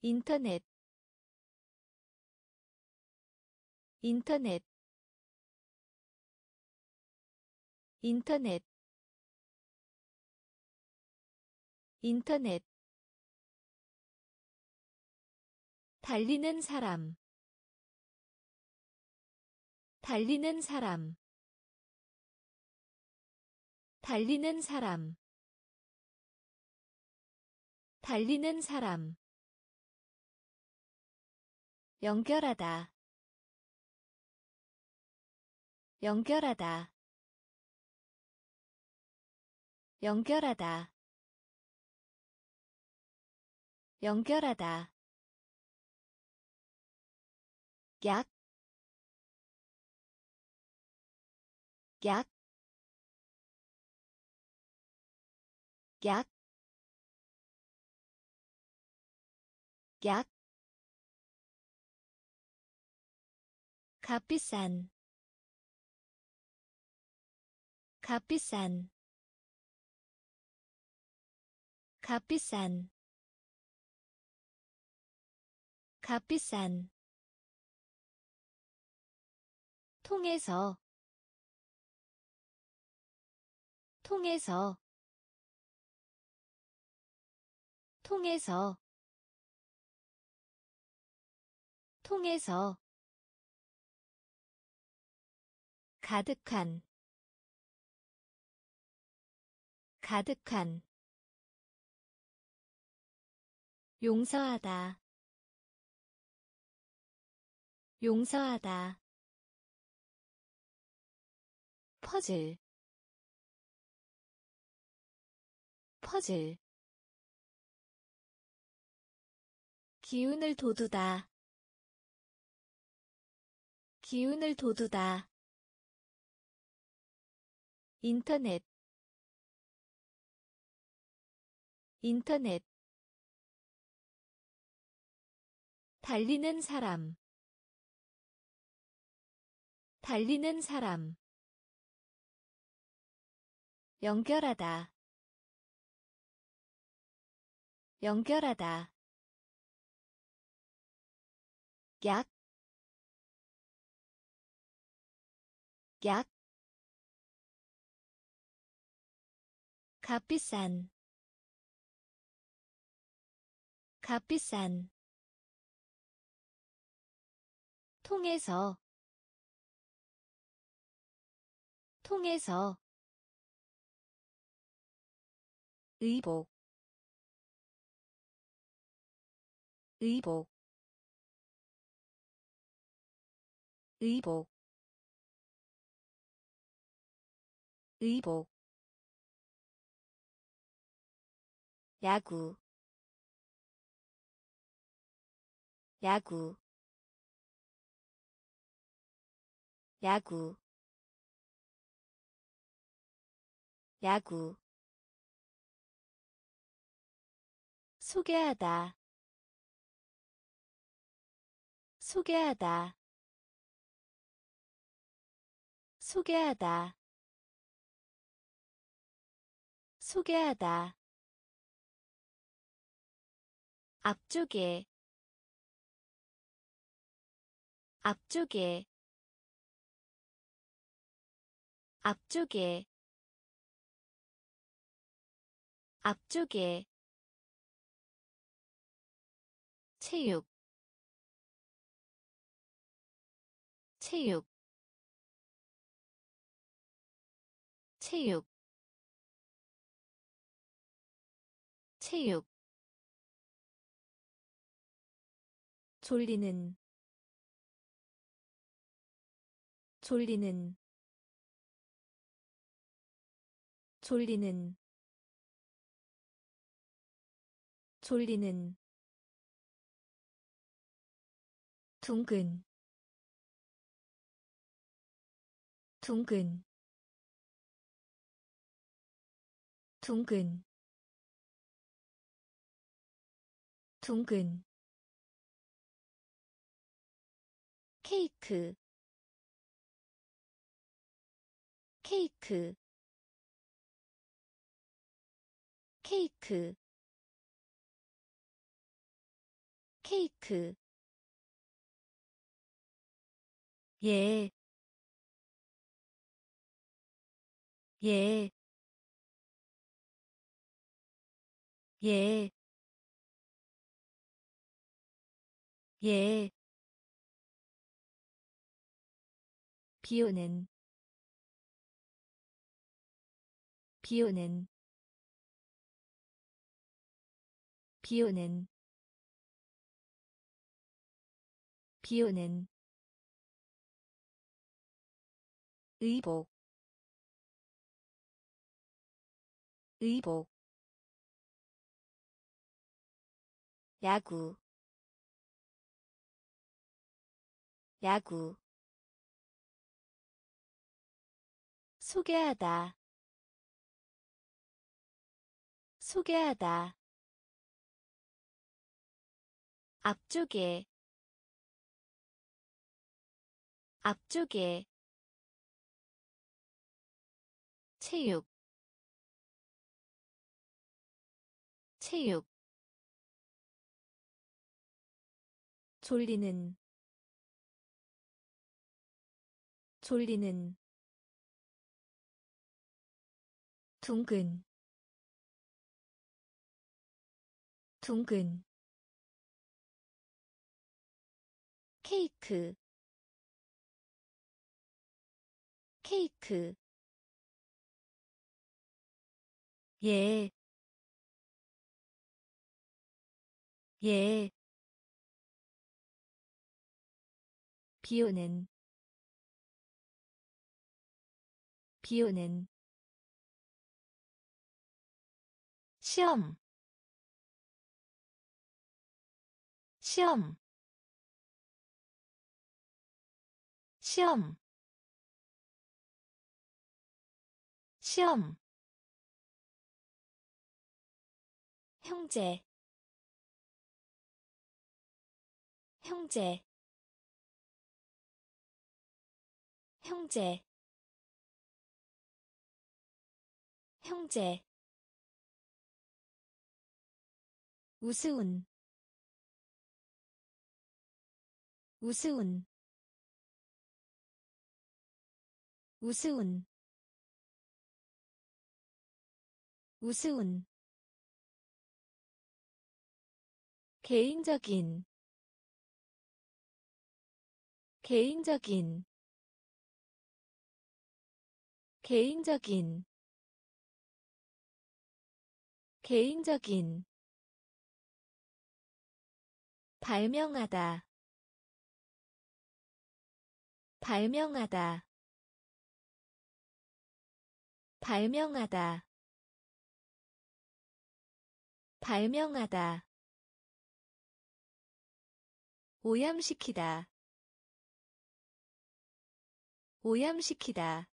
인터넷 인터넷 인터넷 인터넷. 달리는 사람 달리는 사람 달리는 사람 달리는 사람 연결하다. 연결하다. 연결하다. 연결하다. 약, 약, 약, 약, 값비싼, 값비싼, 값비싼. 값비싼. 통해서. 통해서. 통해서. 통해서 가득한 가득한 용서하다 용서하다 퍼즐 퍼즐 기운을 돋우다 기운을 돋우다 인터넷 인터넷. 달리는 사람 달리는 사람. 연결하다 연결하다. 약, 약, 값비싼, 값비싼, 통해서 통해서. 의복 의복. 의복 의복 야구 야구 야구 야구. 소개하다 소개하다 소개하다 소개하다 앞쪽에 앞쪽에 앞쪽에 앞쪽에. 체육 체육 체육 체육 졸리는 졸리는 졸리는 졸리는. 둥근 둥근. 둥근 둥근 케이크 케이크 케이크 케이크 예, 예, 예, 예. 비오는 비오는 비오는 비오는. 의복 의복. 야구 야구 소개하다. 소개하다. 앞쪽에. 앞쪽에. 체육. 체육. 졸리는. 졸리는 둥근 둥근. 케이크 케이크. 예, 예. 비오는 비오는 시험 시험 시험 시험. 형제 형제. 형제 형제 우스운 우스운 우스운 우스운. 개인적인 개인적인 개인적인 개인적인 발명하다. 발명하다. 발명하다. 발명하다. 오염시키다. 오염시키다.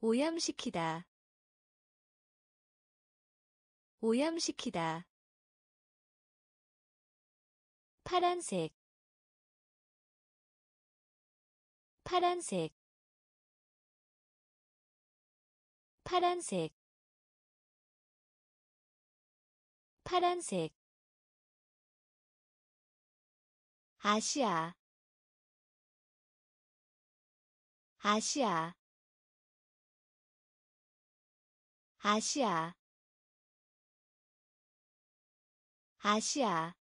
오염시키다. 오염시키다 파란색 파란색 파란색 파란색. 아시아 아시아 아시아 아시아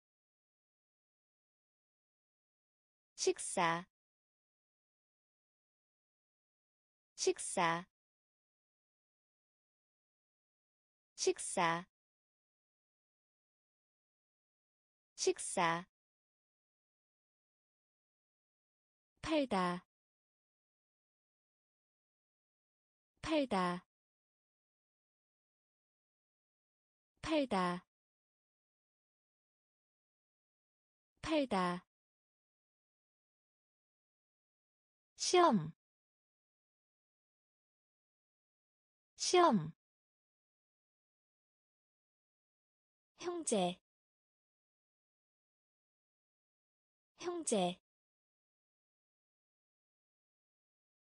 식사. 식사. 식사. 식사. 팔다. 팔다. 팔다. 팔다 시험. 시험. 형제. 형제.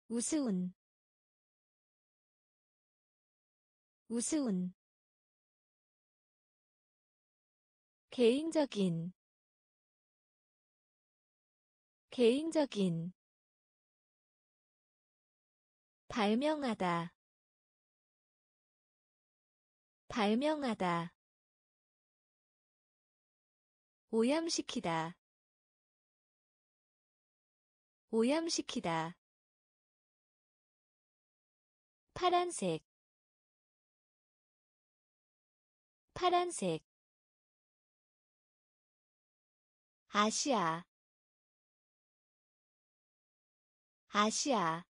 우스운. 우스운. 개인적인. 개인적인 발명하다. 발명하다. 오염시키다. 오염시키다. 파란색. 파란색. 아시아. 아시아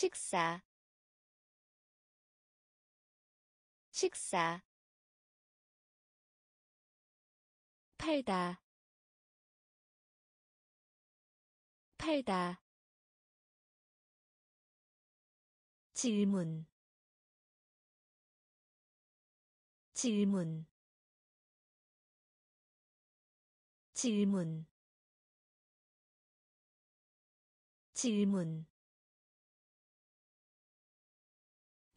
식사. 식사. 팔다. 팔다. 질문. 질문. 질문. 질문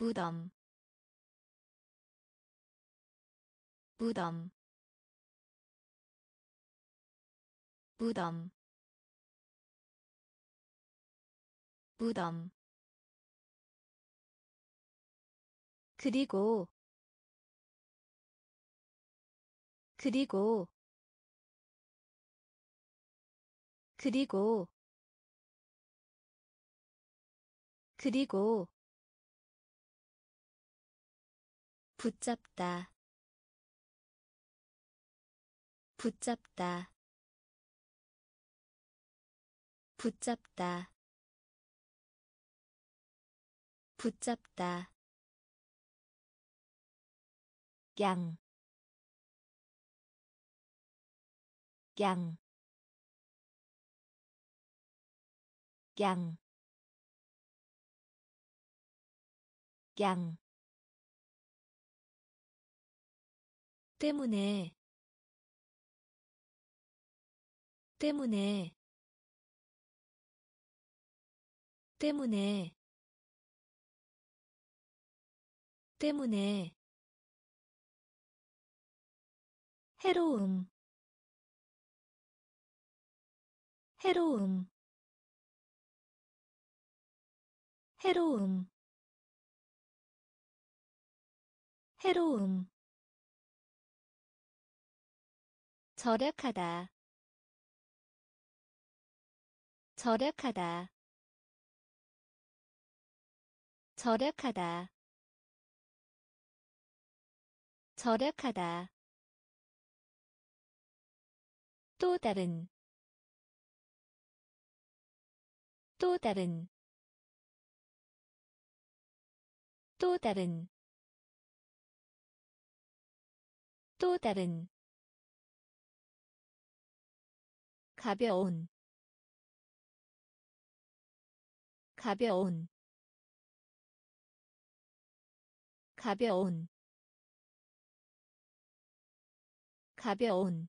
무덤 무덤 무덤 무덤 그리고 그리고 그리고 그리고 붙잡다. 붙잡다. 붙잡다. 붙잡다. 양, 양, 양, 양. 때문에 때문에 때문에 때문에. 해로움 해로움 해로움 해로움 절약하다. 절약하다. 절약하다. 절약하다. 또 다른. 또 다른. 또 다른. 또 다른 가벼운 가벼운 가벼운 가벼운.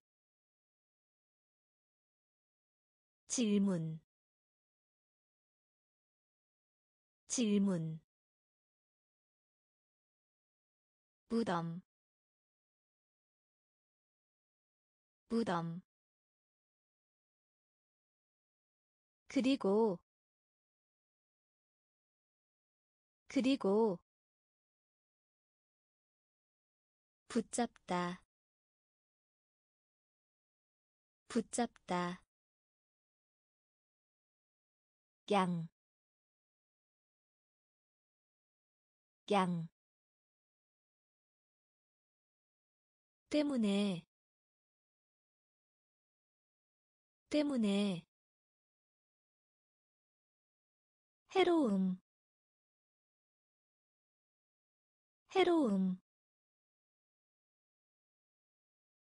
질문 질문. 무덤 무덤 그리고 그리고 붙잡다 붙잡다. 양, 양, 때문에, 때문에, 해로움, 해로움,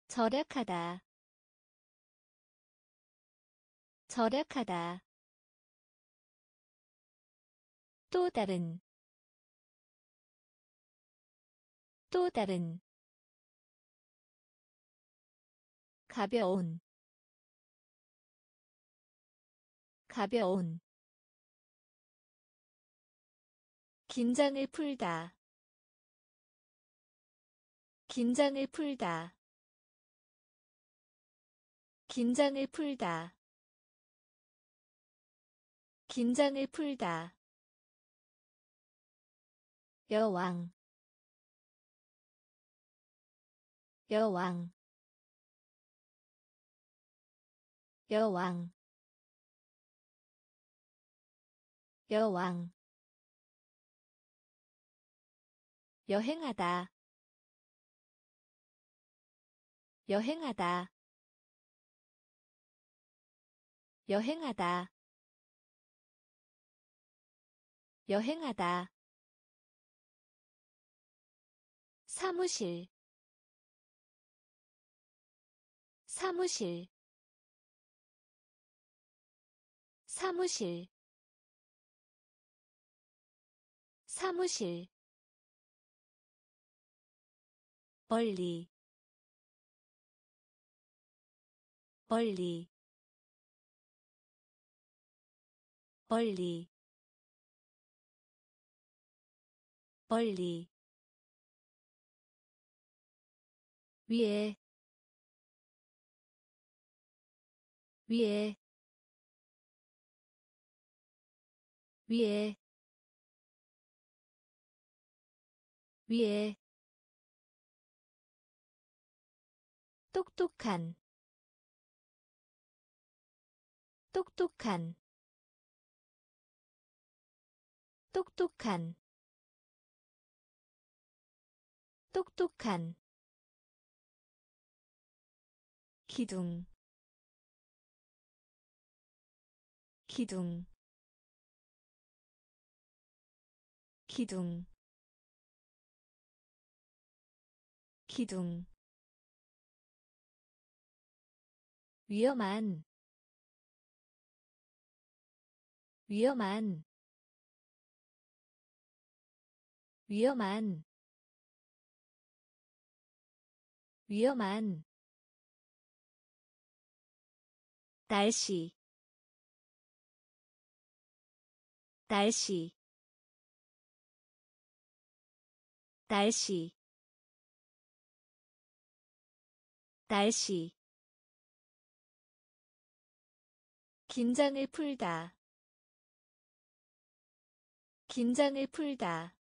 절약하다, 절약하다. 또 다른. 또 다른. 가벼운. 가벼운 긴장을 풀다. 긴장을 풀다. 긴장을 풀다. 긴장을 풀다. 여왕. 여왕. 여왕. 여왕 여행하다. 여행하다. 여행하다. 여행하다. 사무실. 사무실. 사무실. 사무실 멀리 멀리 멀리 멀리. 위에 위에. 위에. 위에 똑똑한. 똑똑한. 똑똑한. 똑똑한. 기둥. 기둥. 기둥. 기둥 위험한 위험한 위험한 위험한. 날씨 날씨 날씨 날씨 긴장을 풀다. 긴장을 풀다.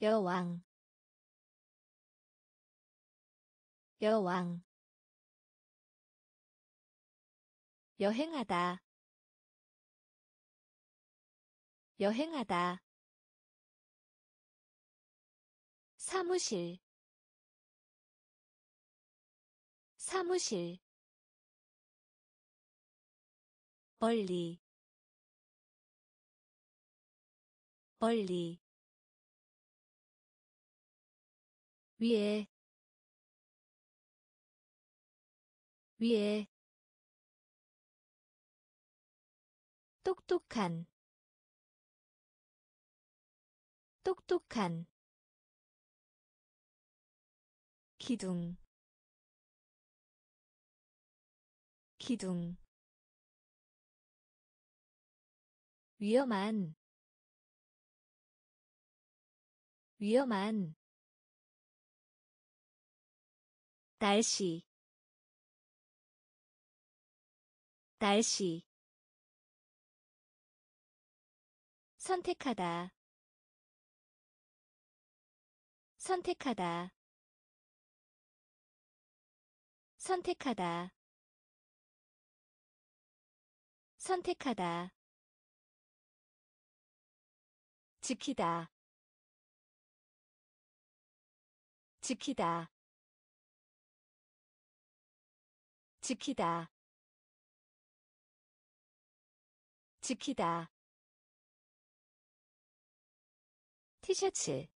여왕. 여왕. 여행하다. 여행하다. 사무실. 사무실 멀리 멀리 위에 위에 똑똑한 똑똑한 기둥 기둥 위험한 위험한 날씨 날씨. 선택하다 선택하다. 선택하다 선택하다 지키다. 지키다. 지키다. 지키다. 티셔츠.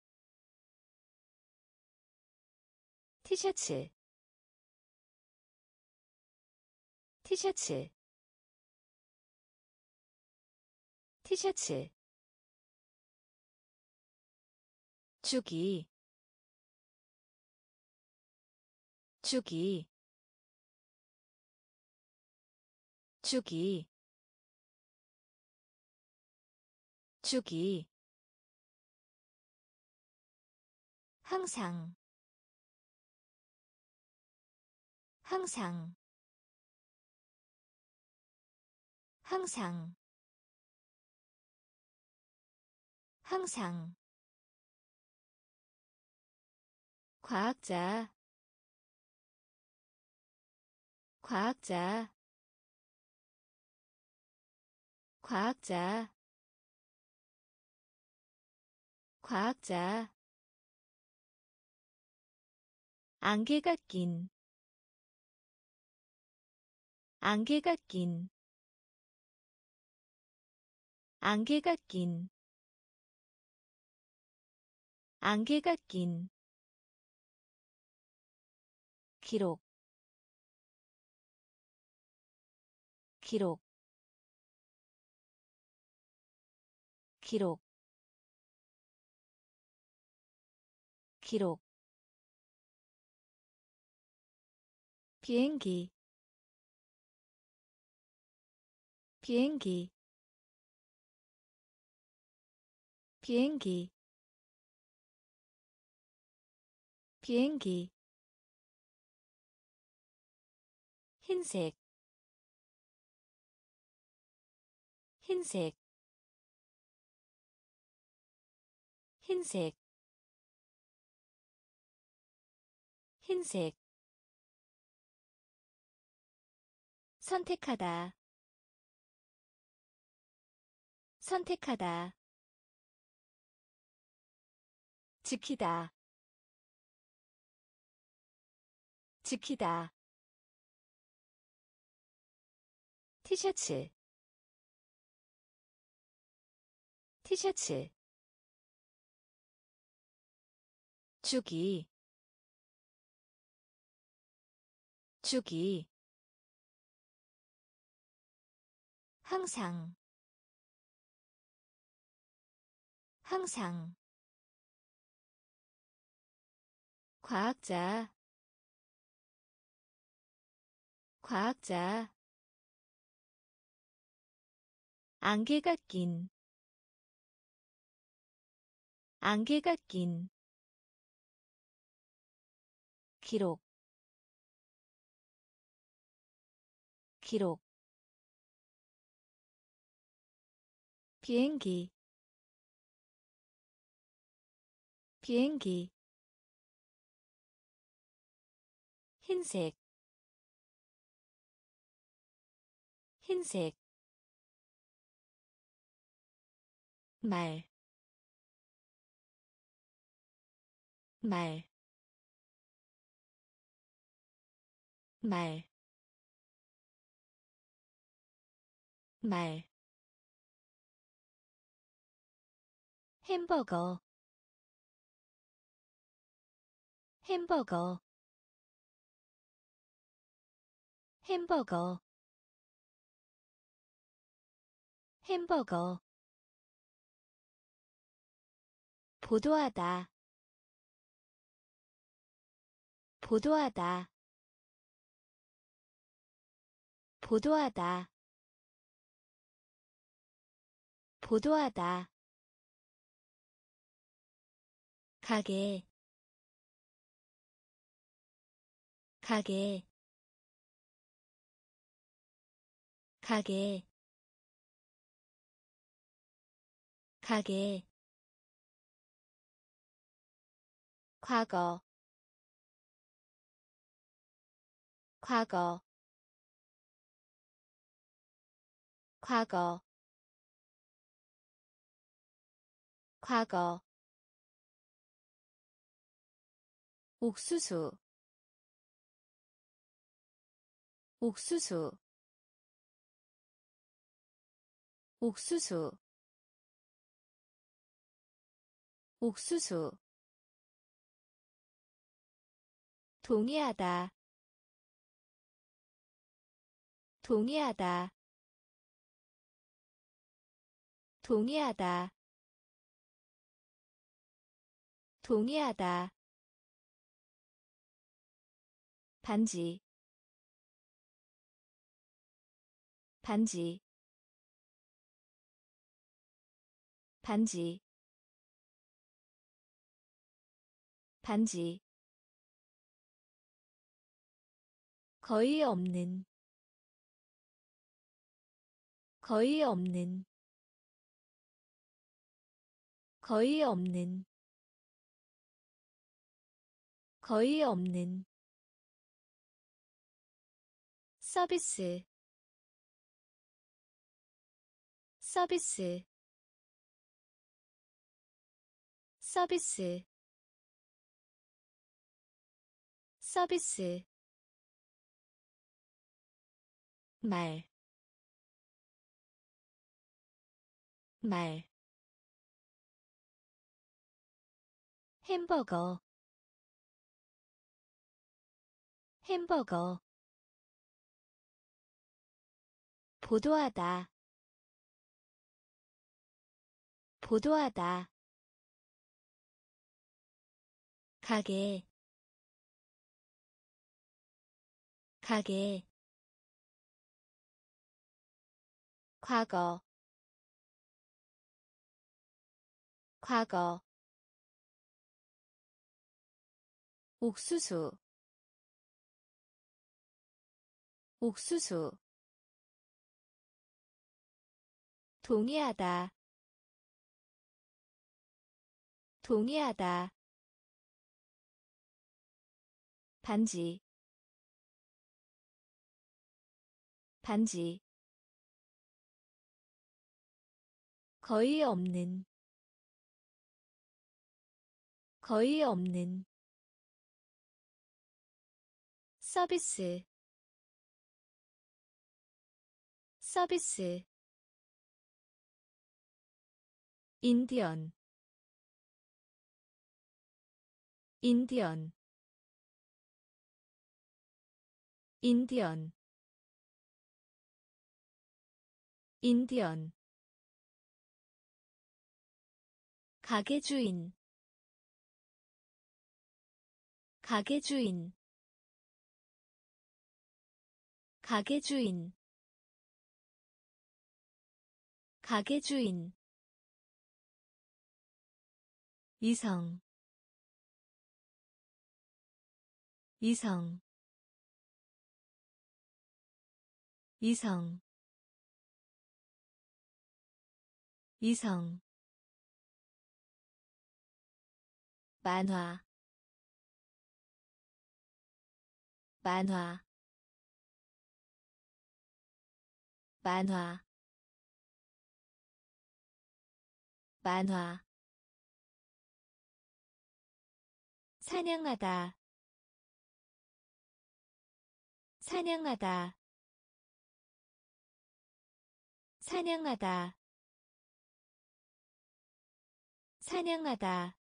티셔츠. 티셔츠. 티셔츠 주기 주기 주기 주기 항상 항상 항상 항상 과학자. 과학자. 과학자. 과학자. 안개가 낀. 안개가 낀. 안개가 낀. 안개가 낀 기록 기록 기록 기록. 비행기 비행기 비행기 비행기 흰색 흰색 흰색 흰색. 선택하다 선택하다. 지키다 지키다 티셔츠 티셔츠 주기 주기 항상 항상 과학자 과학자 안개가 낀. 안개가 낀. 기록. 기록. 비행기. 비행기. 흰색. 흰색 말, 말, 말, 말. 햄버거. 햄버거. 햄버거. 햄버거 보도하다. 보도하다. 보도하다. 보도하다. 가게. 가게. 가게. 가게 과거 과거 과거 과거. 옥수수 옥수수 옥수수 옥수수 동의하다. 동의하다. 동의하다. 동의하다. 반지. 반지. 반지. 반지 거의 없는 거의 없는 거의 없는 거의 없는 서비스 서비스 서비스 서비스 말, 말, 햄버거, 햄버거, 보도하다, 보도하다, 가게, 가게, 과거 과거 옥수수 옥수수 동의하다 동의하다 반지 반지 거의 없는 거의 없는 서비스 서비스. 인디언 인디언. 인디언. 인디언 가게 주인. 가게 주인. 가게 주인. 가게 주인. 이성. 이성. 이성. 이성 만화. 만화. 만화. 만화. 사냥하다. 사냥하다. 사냥하다. 사냥하다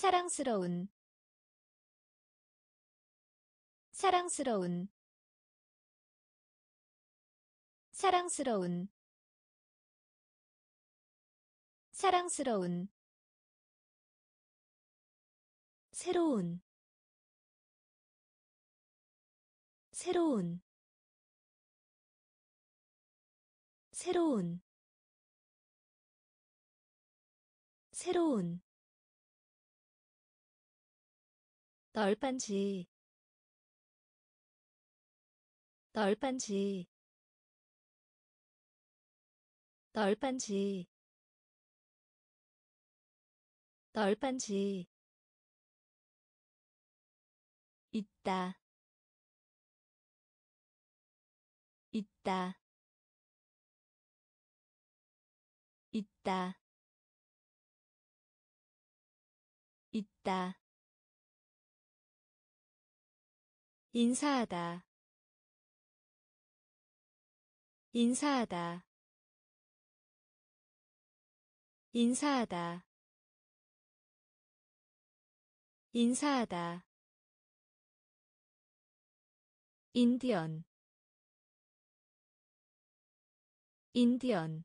사랑스러운 사랑스러운 사랑스러운 사랑스러운 새로운 새로운 새로운 새로운 널빤지 널빤지 널빤지 널빤지. 있다 있다 있다 있다 인사하다. 인사하다. 인사하다. 인사하다. 인디언. 인디언.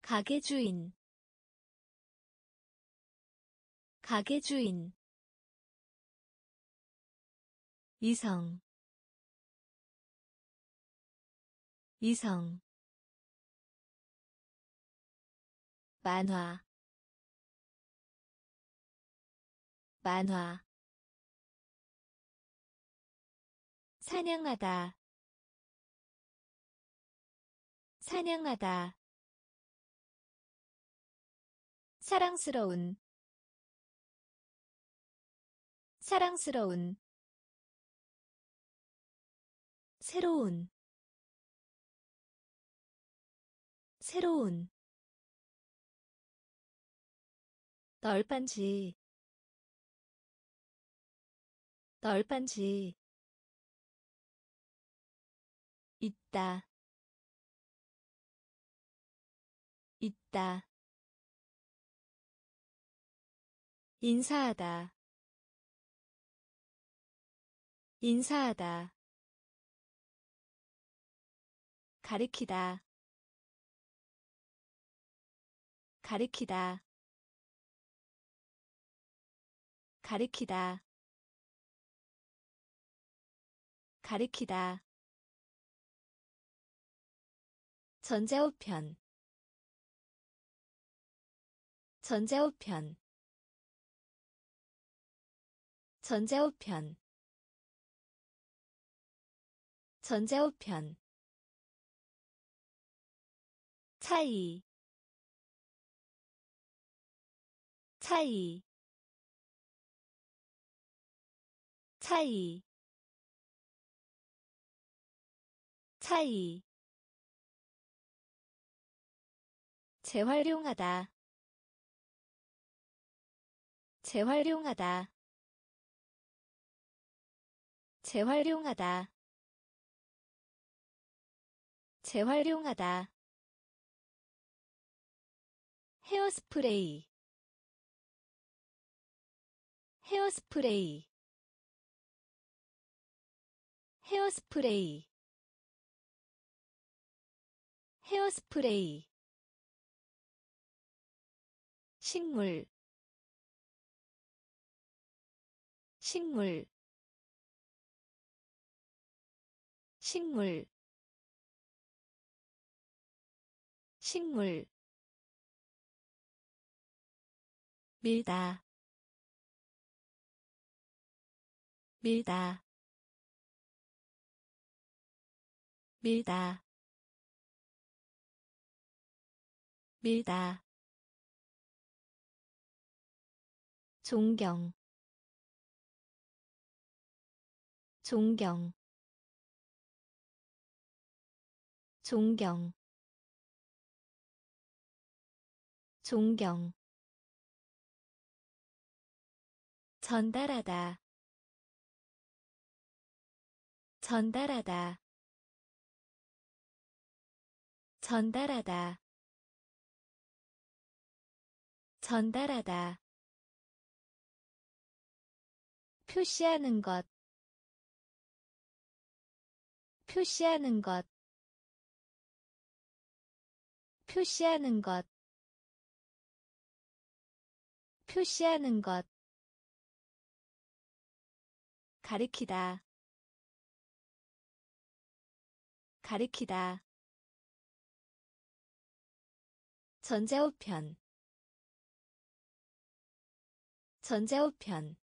가게 주인. 가게 주인 이성 이성 만화 만화. 사냥하다 사냥하다. 사랑스러운 사랑스러운 새로운 새로운 널빤지 널빤지 있다 있다. 인사하다 인사하다 가리키다. 가리키다. 가리키다. 가리키다. 전자우편. 전자우편. 전자우편. 전자우편 차이. 차이. 차이. 차이. 재활용하다. 재활용하다. 재활용하다. 재활용하다 헤어스프레이. 헤어스프레이. 헤어스프레이. 헤어스프레이. 식물. 식물. 식물. 식물 밀다. 밀다. 밀다. 밀다. 존경. 존경. 존경. 존경 전달하다. 전달하다. 전달하다. 전달하다. 표시하는 것. 표시하는 것. 표시하는 것. 표시하는 것 가리키다. 가리키다. 전자우편. 전자우편.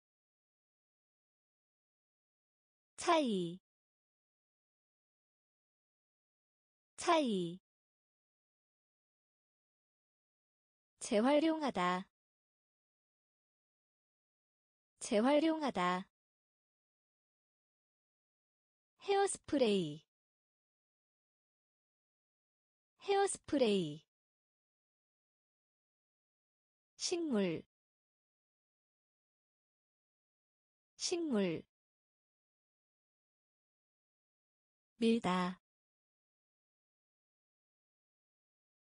차이. 차이. 재활용하다. 재활용하다 헤어스프레이. 헤어스프레이. 식물. 식물. 밀다.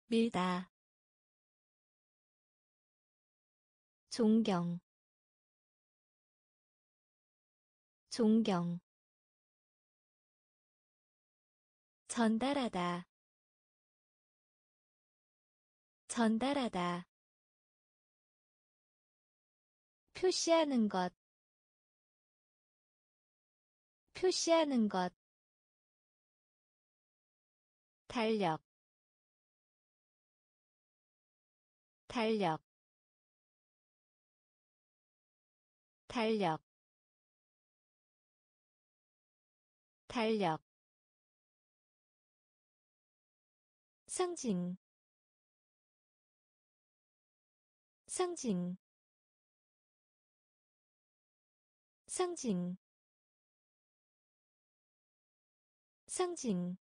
밀다. 존경. 존경 전달하다. 전달하다. 표시하는 것. 표시하는 것. 달력. 달력. 달력. 달력 상징. 상징. 상징. 상징.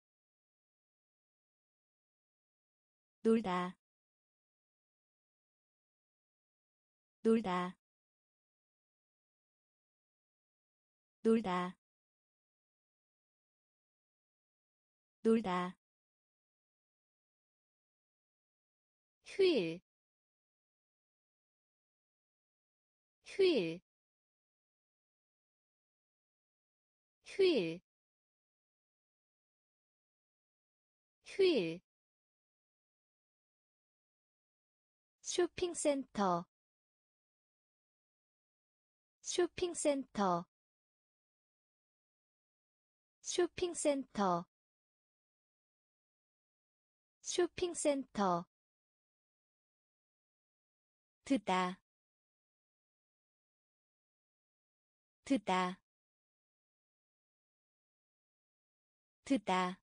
놀다. 놀다. 놀다. 놀다 휴일. 휴일. 휴일. 휴일. 쇼핑센터. 쇼핑센터. 쇼핑센터. 쇼핑센터 듣다. 듣다. 듣다.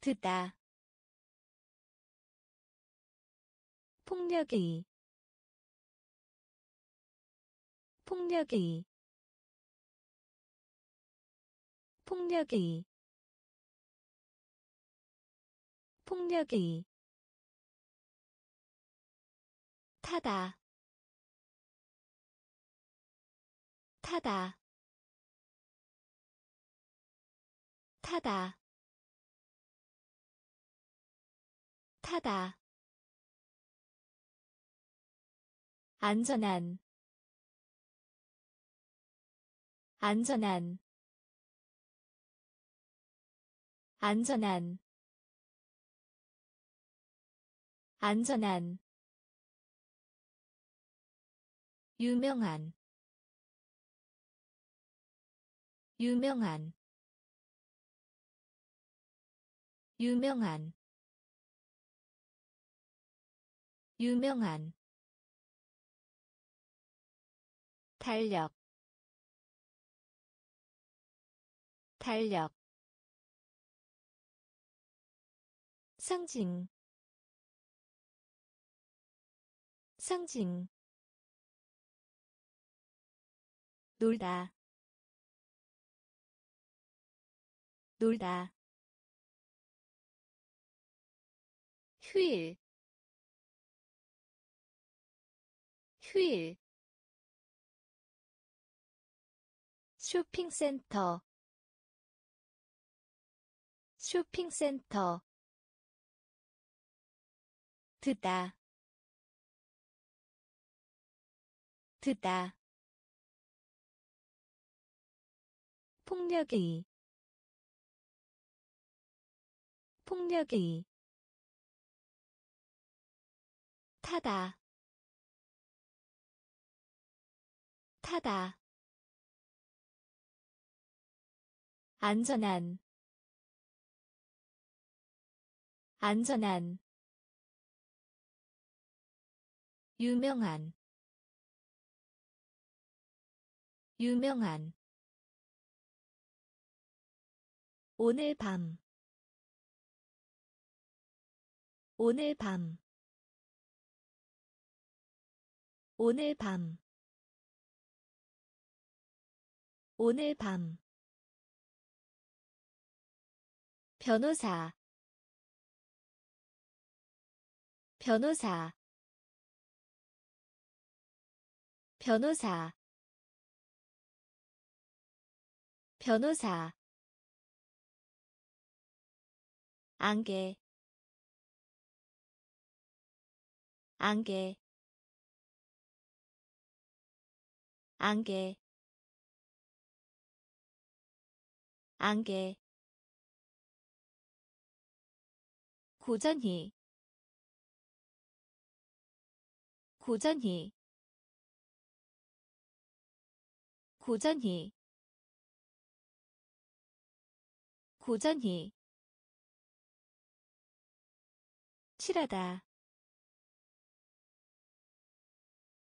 듣다. 폭력의 폭력의 폭력의 폭력의 타다. 타다. 타다. 타다. 안전한. 안전한. 안전한. 안전한 유명한 유명한 유명한 유명한. 달력 달력. 상징 상징 놀다. 놀다. 휴일. 휴일. 쇼핑센터. 쇼핑센터. 듣다. 듣다 폭력의 폭력의 타다 타다. 안전한 안전한. 유명한 유명한 오늘 밤. 오늘 밤. 오늘 밤. 오늘 밤. 변호사. 변호사. 변호사. 변호사 안개 안개 안개 안개. 고전히 고전히 고전히 고전히 칠하다.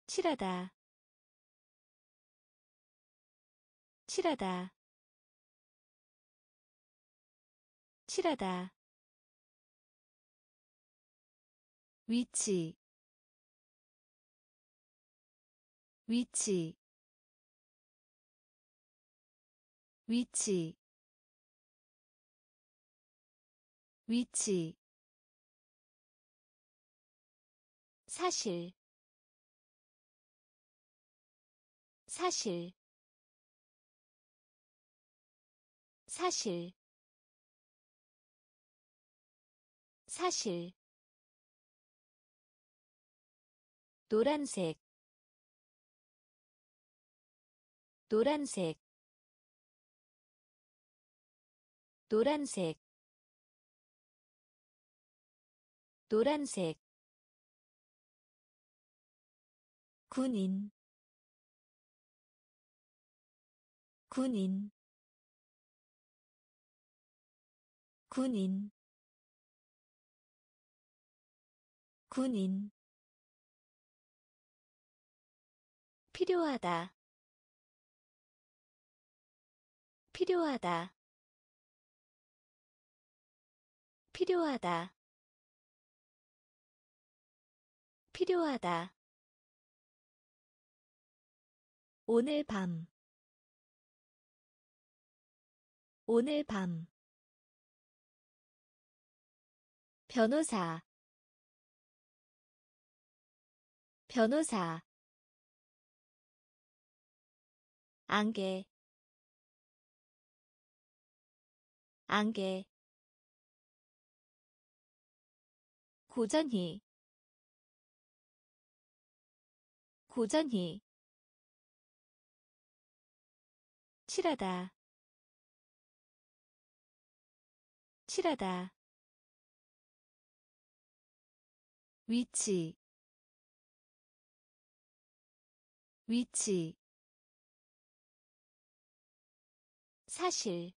칠하다. 칠하다. 칠하다. 위치. 위치. 위치. 위치 사실 사실 사실 사실. 노란색 노란색 노란색 노란색 군인. 군인. 군인. 군인. 필요하다. 필요하다. 필요하다. 필요하다 오늘 밤. 오늘 밤. 변호사. 변호사. 안개. 안개. 고전히 고전히 칠하다. 칠하다. 위치. 위치. 사실.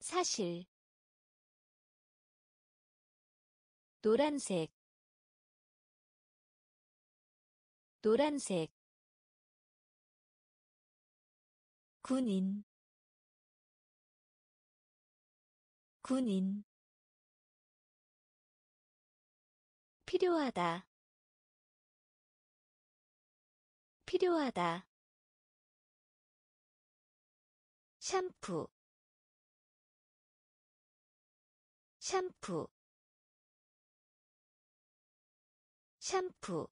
사실. 노란색. 노란색 군인. 군인. 필요하다. 필요하다. 샴푸. 샴푸. 샴푸.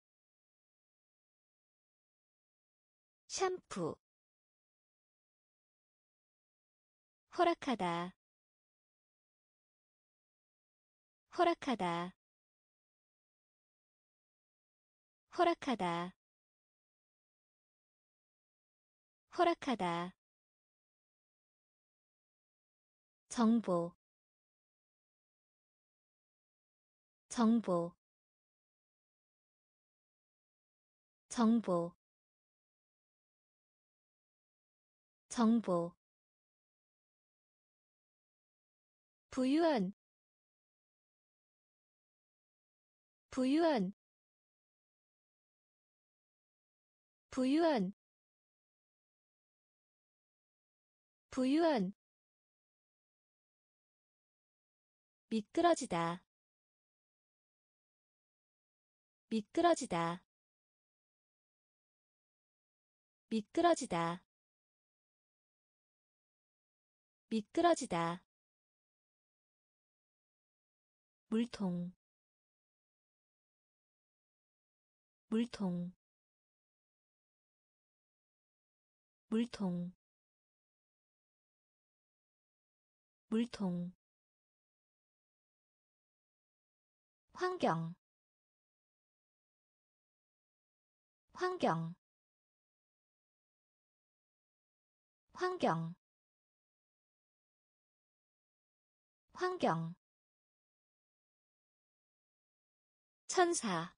샴푸 허락하다. 허락하다. 허락하다. 허락하다. 정보. 정보. 정보. 정보 부유한 부유한 부유한 부유한. 미끄러지다 미끄러지다 미끄러지다 미끄러지다 물통. 물통. 물통. 물통. 환경. 환경. 환경. 환경 천사.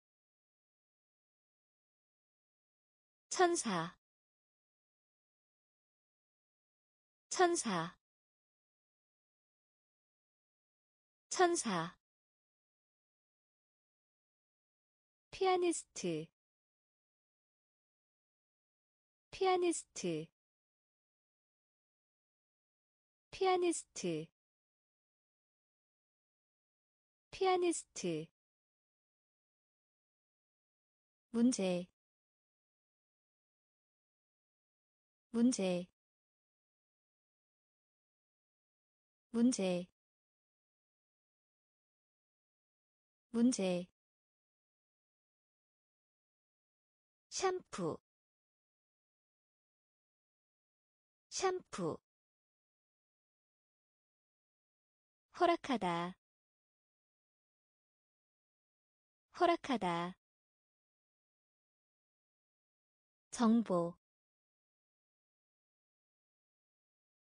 천사. 천사. 천사. 피아니스트. 피아니스트. 피아니스트. 피아니스트 문제 문제 문제 문제. 샴푸 샴푸. 허락하다 허락하다 정보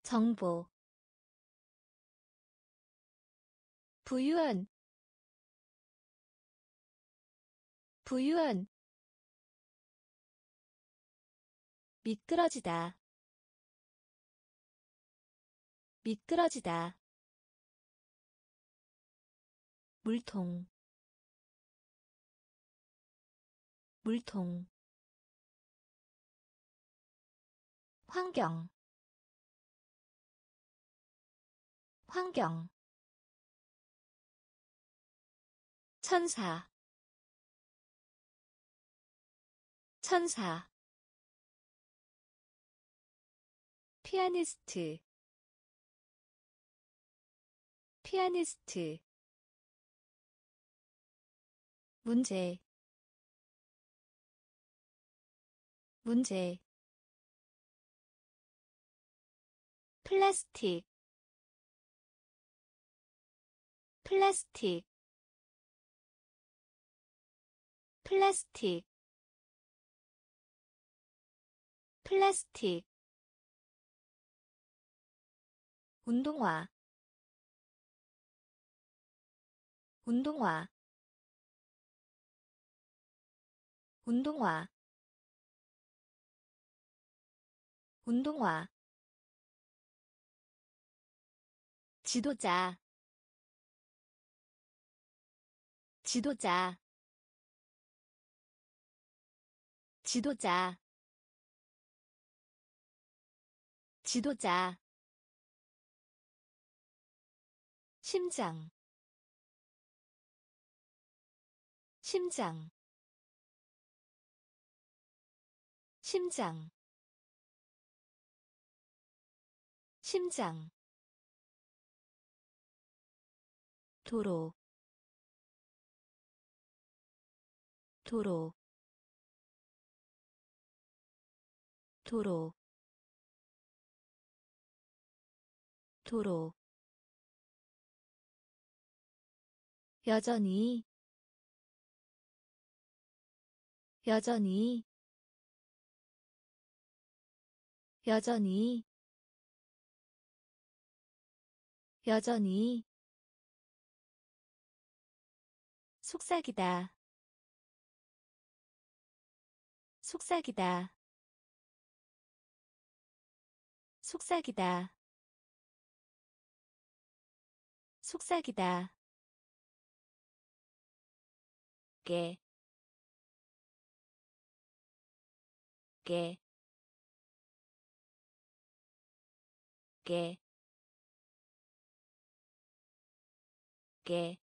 정보 부유한 부유한 미끄러지다 미끄러지다 물통 물통 환경. 환경. 천사. 천사. 피아니스트. 피아니스트. 문제. 문제 플라스틱. 플라스틱. 플라스틱. 플라스틱. 운동화. 운동화. 운동화. 운동화 지도자. 지도자. 지도자. 지도자. 심장. 심장. 심장. 심장 도로 도로 도로 도로. 여전히 여전히 여전히 여전히 속삭이다. 속삭이다. 속삭이다. 속삭이다. 깨, 깨, 깨, 깨.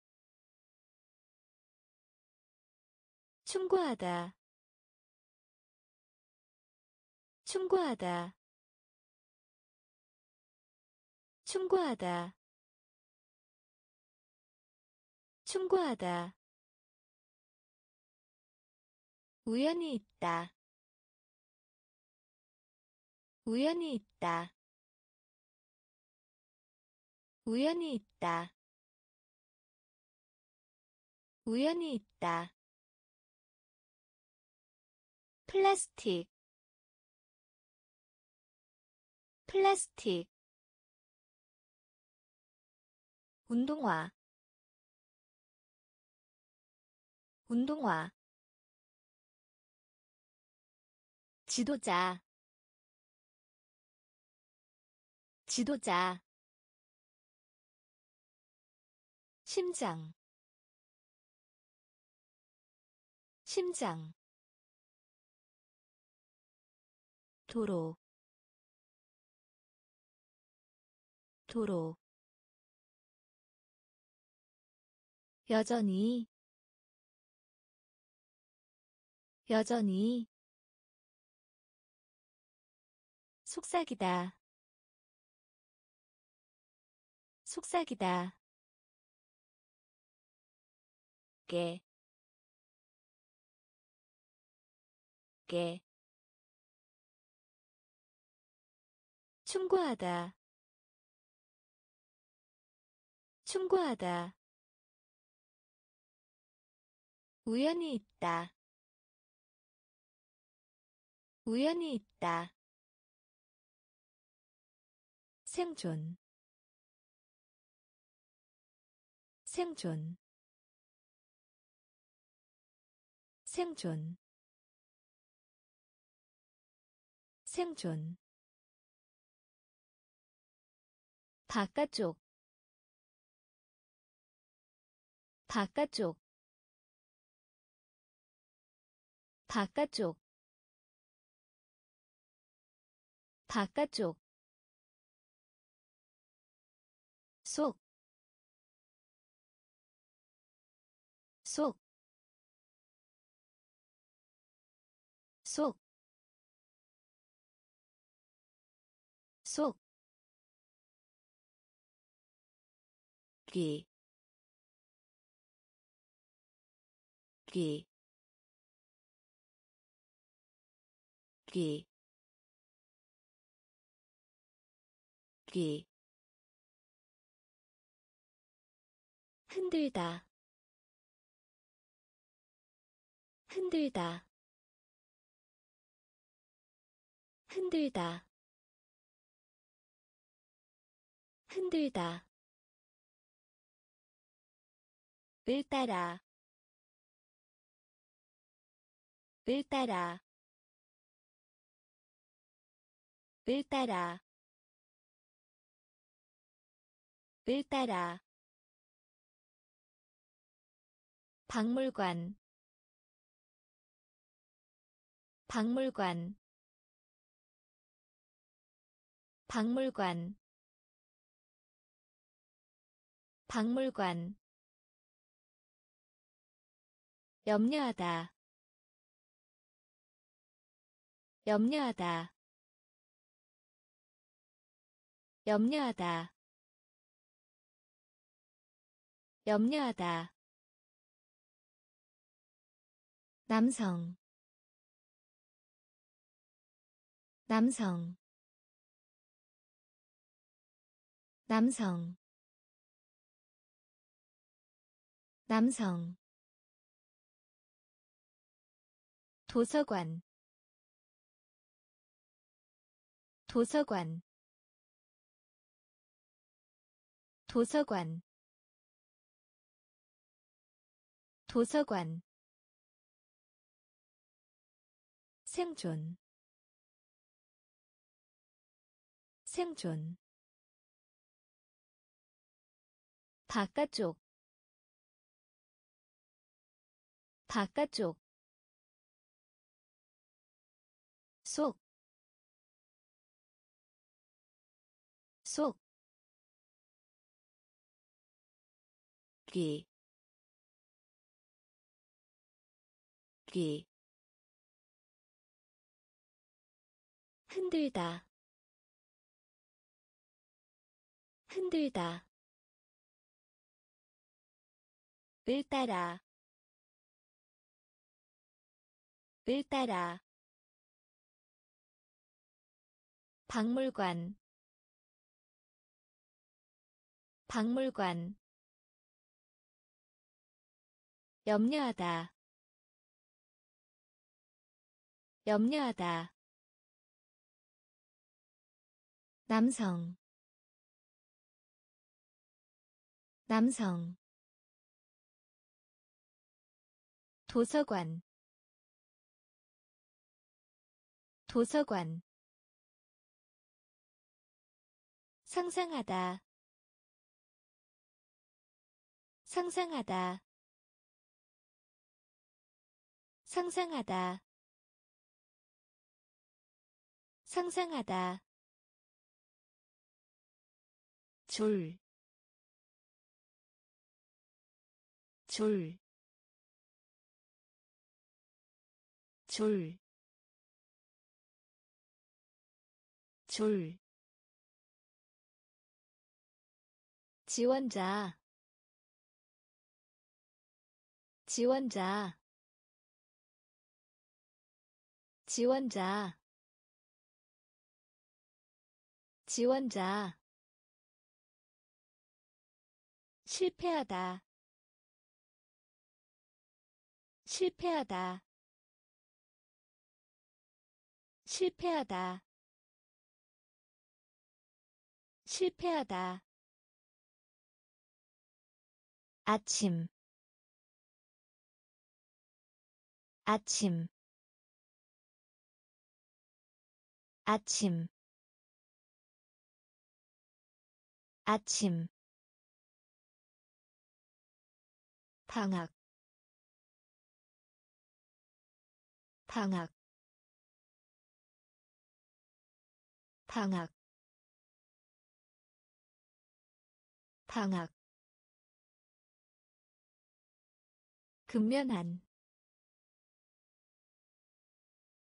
충고하다. 충고하다. 충고하다. 충고하다. 우연히 있다. 우연히 있다. 우연히 있다. 우연히 있다 플라스틱 플라스틱 운동화 운동화 지도자 지도자 심장 심장 도로 도로. 여전히 여전히 속삭이다. 속삭이다. 깨, 깨. 충고하다. 충고하다. 우연히 있다. 우연히 있다. 생존. 생존. 생존. 생존 바깥쪽 바깥쪽 바깥쪽 바깥쪽. 속, 속, 속, 속, 귀, 귀, 귀, 귀. 흔들다 흔들다 흔들다 흔들다 을 따라 을 따라 을 따라 을 따라. 박물관 박물관 박물관 박물관 염려하다. 염려하다. 염려하다. 염려하다. 남성. 남성. 남성. 남성 도서관 도서관 도서관 도서관. 생존 생존. 바깥쪽 바깥쪽 속, 속, 귀, 귀, 흔들다, 흔들다, 을 따라, 을 따라 박물관 박물관 염려하다 염려하다 남성 남성 도서관 도서관 상상하다. 상상하다. 상상하다. 상상하다. 줄, 줄, 줄, 줄. 지원자. 지원자. 지원자. 지원자. 실패하다. 실패하다. 실패하다. 실패하다 아침. 아침. 아침. 아침. 방학. 방학. 방학. 방학 근면한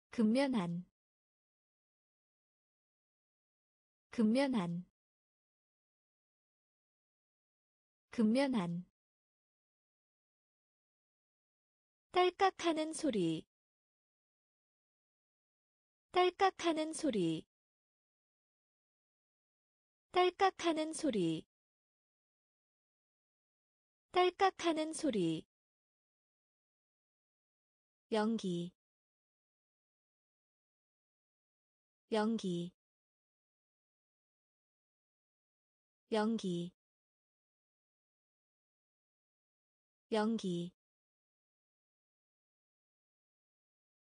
근면한 근면한 근면한 딸깍하는 소리. 딸깍하는 소리. 딸깍하는 소리. 딸깍하는 소리 연기 연기 연기 연기.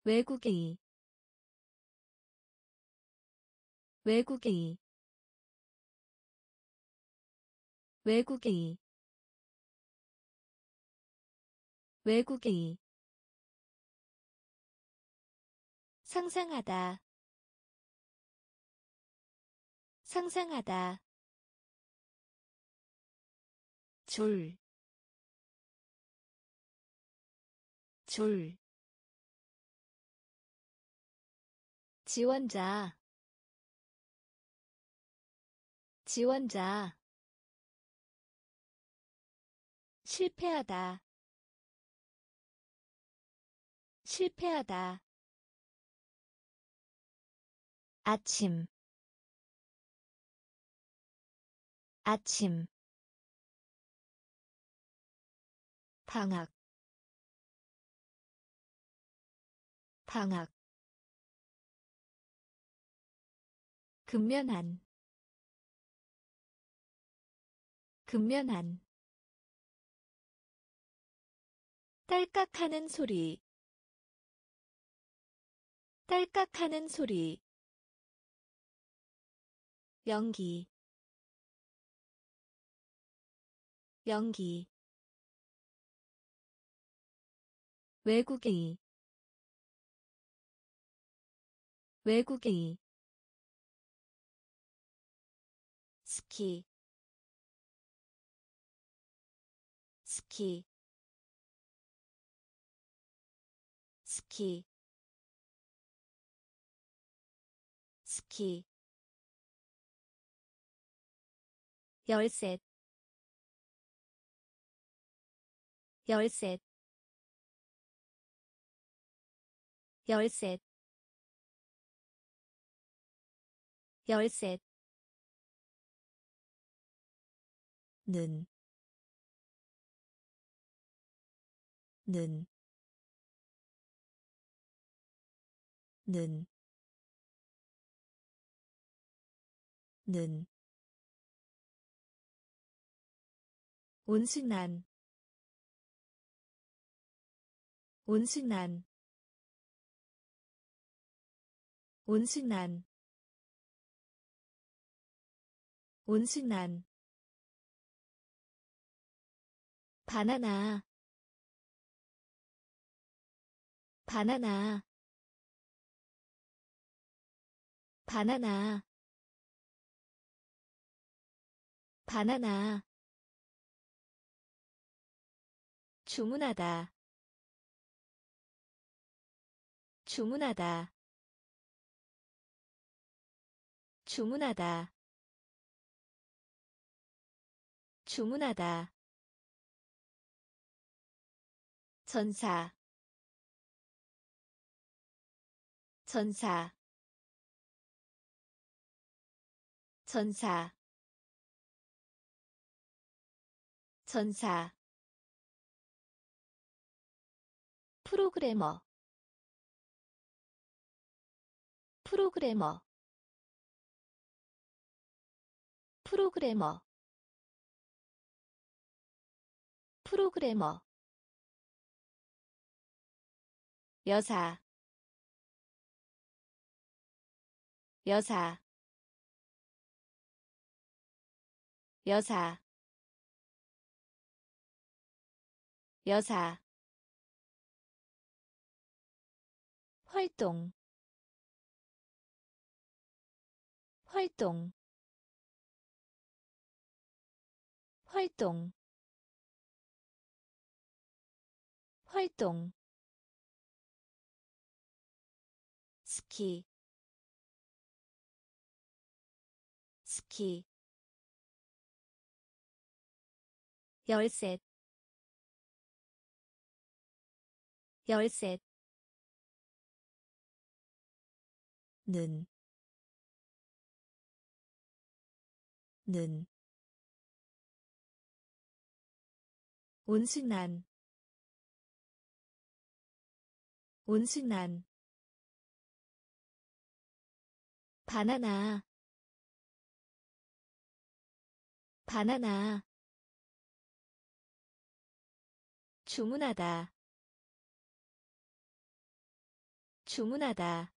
외국인 외국인 외국인 외국인 상상하다. 상상하다. 줄, 줄, 지원자, 지원자. 실패하다. 실패하다 아침. 아침. 방학. 방학. 근면한 근면한 딸깍하는 소리. 딸깍하는 소리 연기 연기 외국의 외국의 스키 스키 스키 스키 열셋. 열셋. 열셋. 열셋. 는, 는, 는, 는, 온순한, 온순한, 온순한, 온순한. 바나나 바나나. 바나나. 바나나 주문하다. 주문하다. 주문하다. 주문하다. 전사. 전사. 전사. 전사 프로그래머. 프로그래머. 프로그래머. 프로그래머. 여사. 여사. 여사. 여사 활동 활동 활동 활동. 스키 스키. 열셋 열셋 는, 는, 온순한, 온순한, 바나나 바나나. 주문하다 주문하다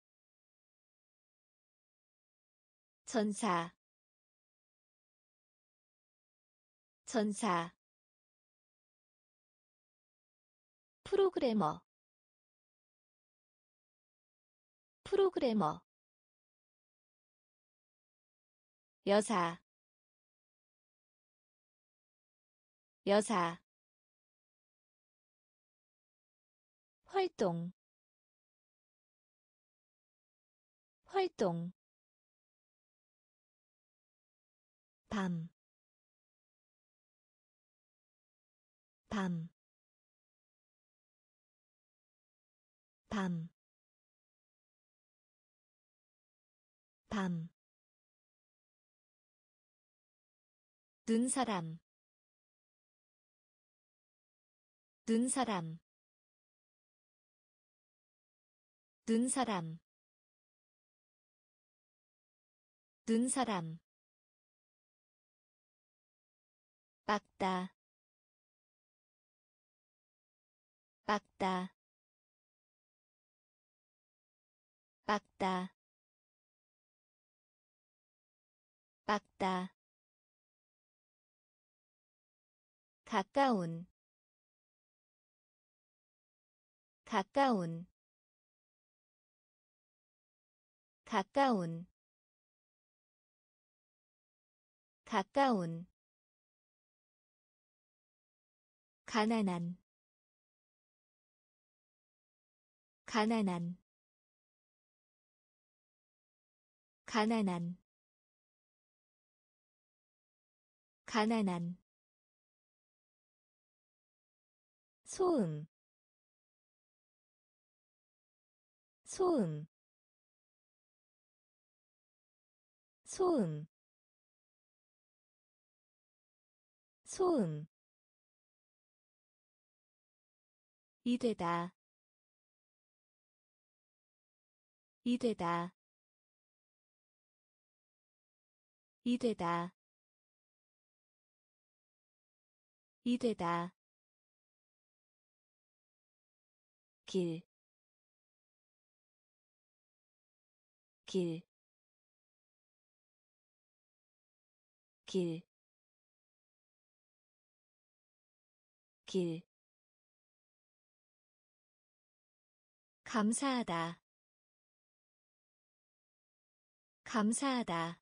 전사 전사 프로그래머 프로그래머 여사 여사 활동 활동 밤, 밤, 밤, 밤. 눈 사람. 눈 사람. 눈 사람. 눈 사람 빡다. 빡다. 빡다. 빡다. 가까운. 가까운. 가까운. 가까운 가난한. 가난한. 가난한. 가난한. 소음. 소음. 소음. 소음 이되다. 이되다. 이되다. 이되다. 길, 길, 길, 길. 감사하다, 감사하다,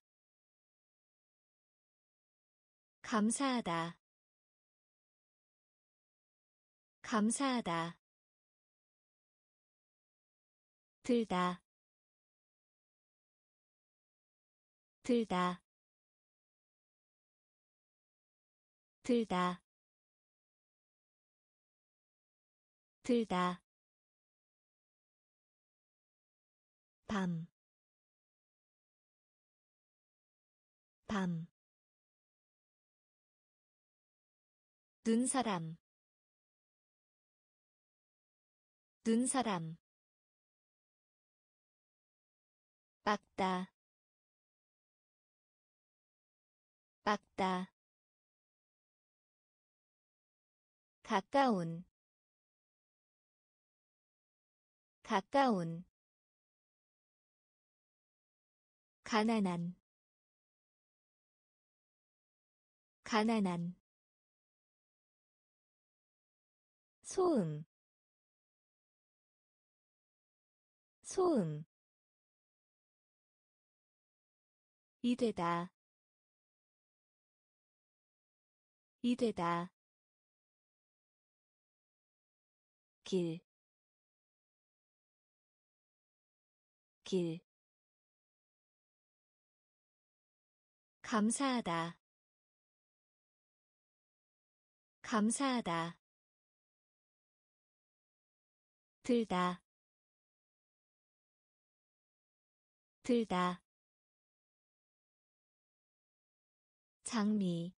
감사하다, 감사하다. 들다. 들다. 들다. 들다 밤, 밤, 눈 사람, 눈 사람, 빡다. 빡다. 가까운. 가까운 가난한 가난한 소음 소음 이되다 이되다 길, 길. 감사하다, 감사하다. 들다, 들다. 장미.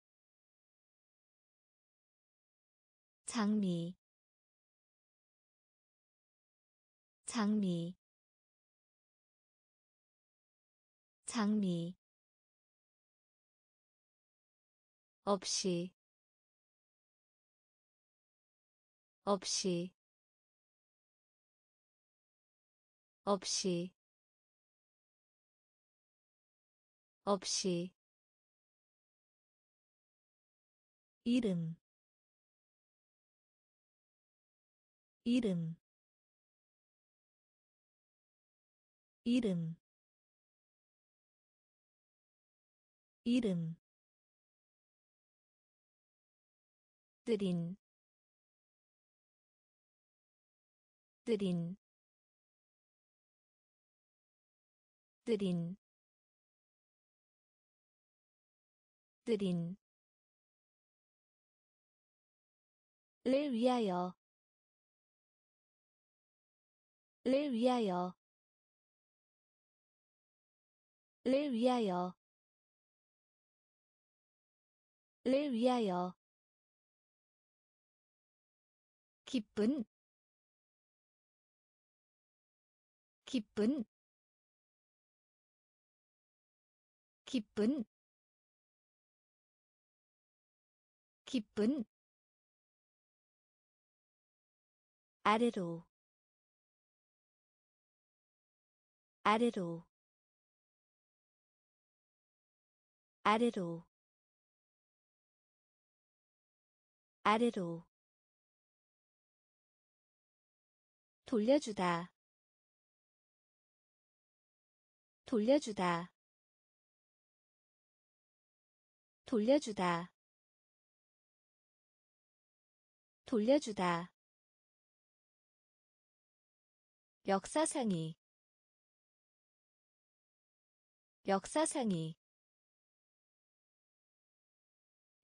장미. 장미. 장미 없이 없이 없이 없이. 이름 이름 이름 이름 드린 드린 드린 들인. 를 위하여 를 위하여 를 위하여 를 위하여 기쁜 기쁜 기쁜 기쁜. 아래로 아래로 아래로 아래로 돌려주다. 돌려주다. 돌려주다. 돌려주다. 역사상이. 역사상이.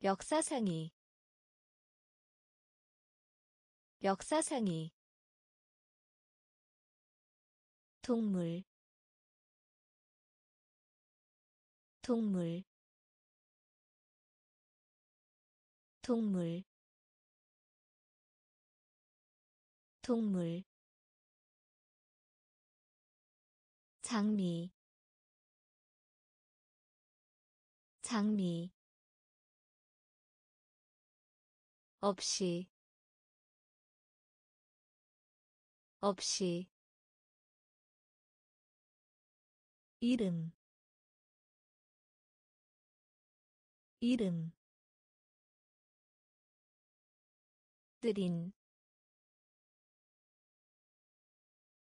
역사상이. 역사상이 동물 동물 동물 동물. 장미 장미. 없이 없이 이름 이름 들인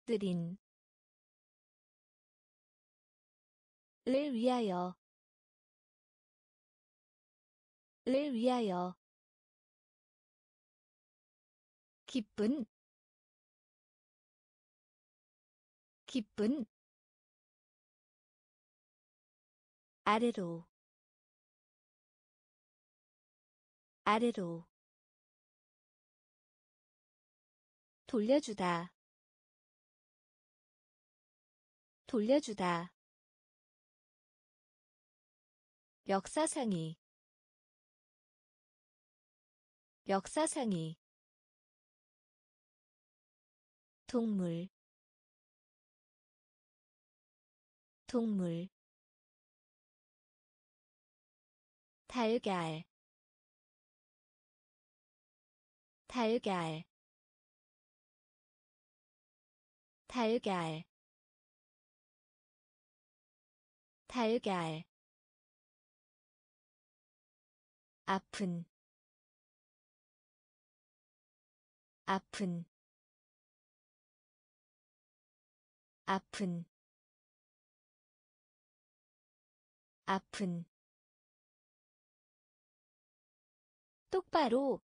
들인 를 위하여 를 위하여 기쁜 기쁜 아래로 아래로 돌려주다 돌려주다. 역사상이 역사상이 동물 동물 달걀 달걀 달걀 달걀. 아픈 아픈 아픈 아픈 똑바로.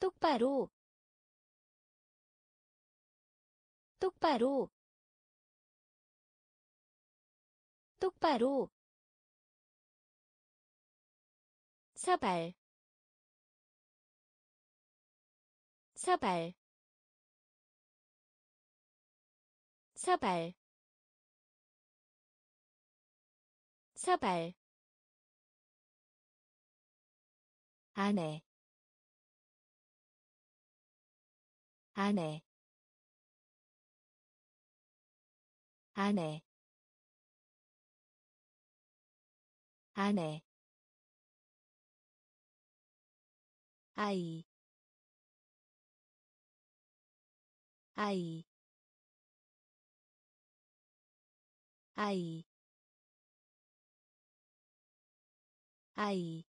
똑바로. 똑바로. 똑바로. 사발. 사발. 사발. 사발 아내 아내 아내 아내 아이 아이 아이. 아이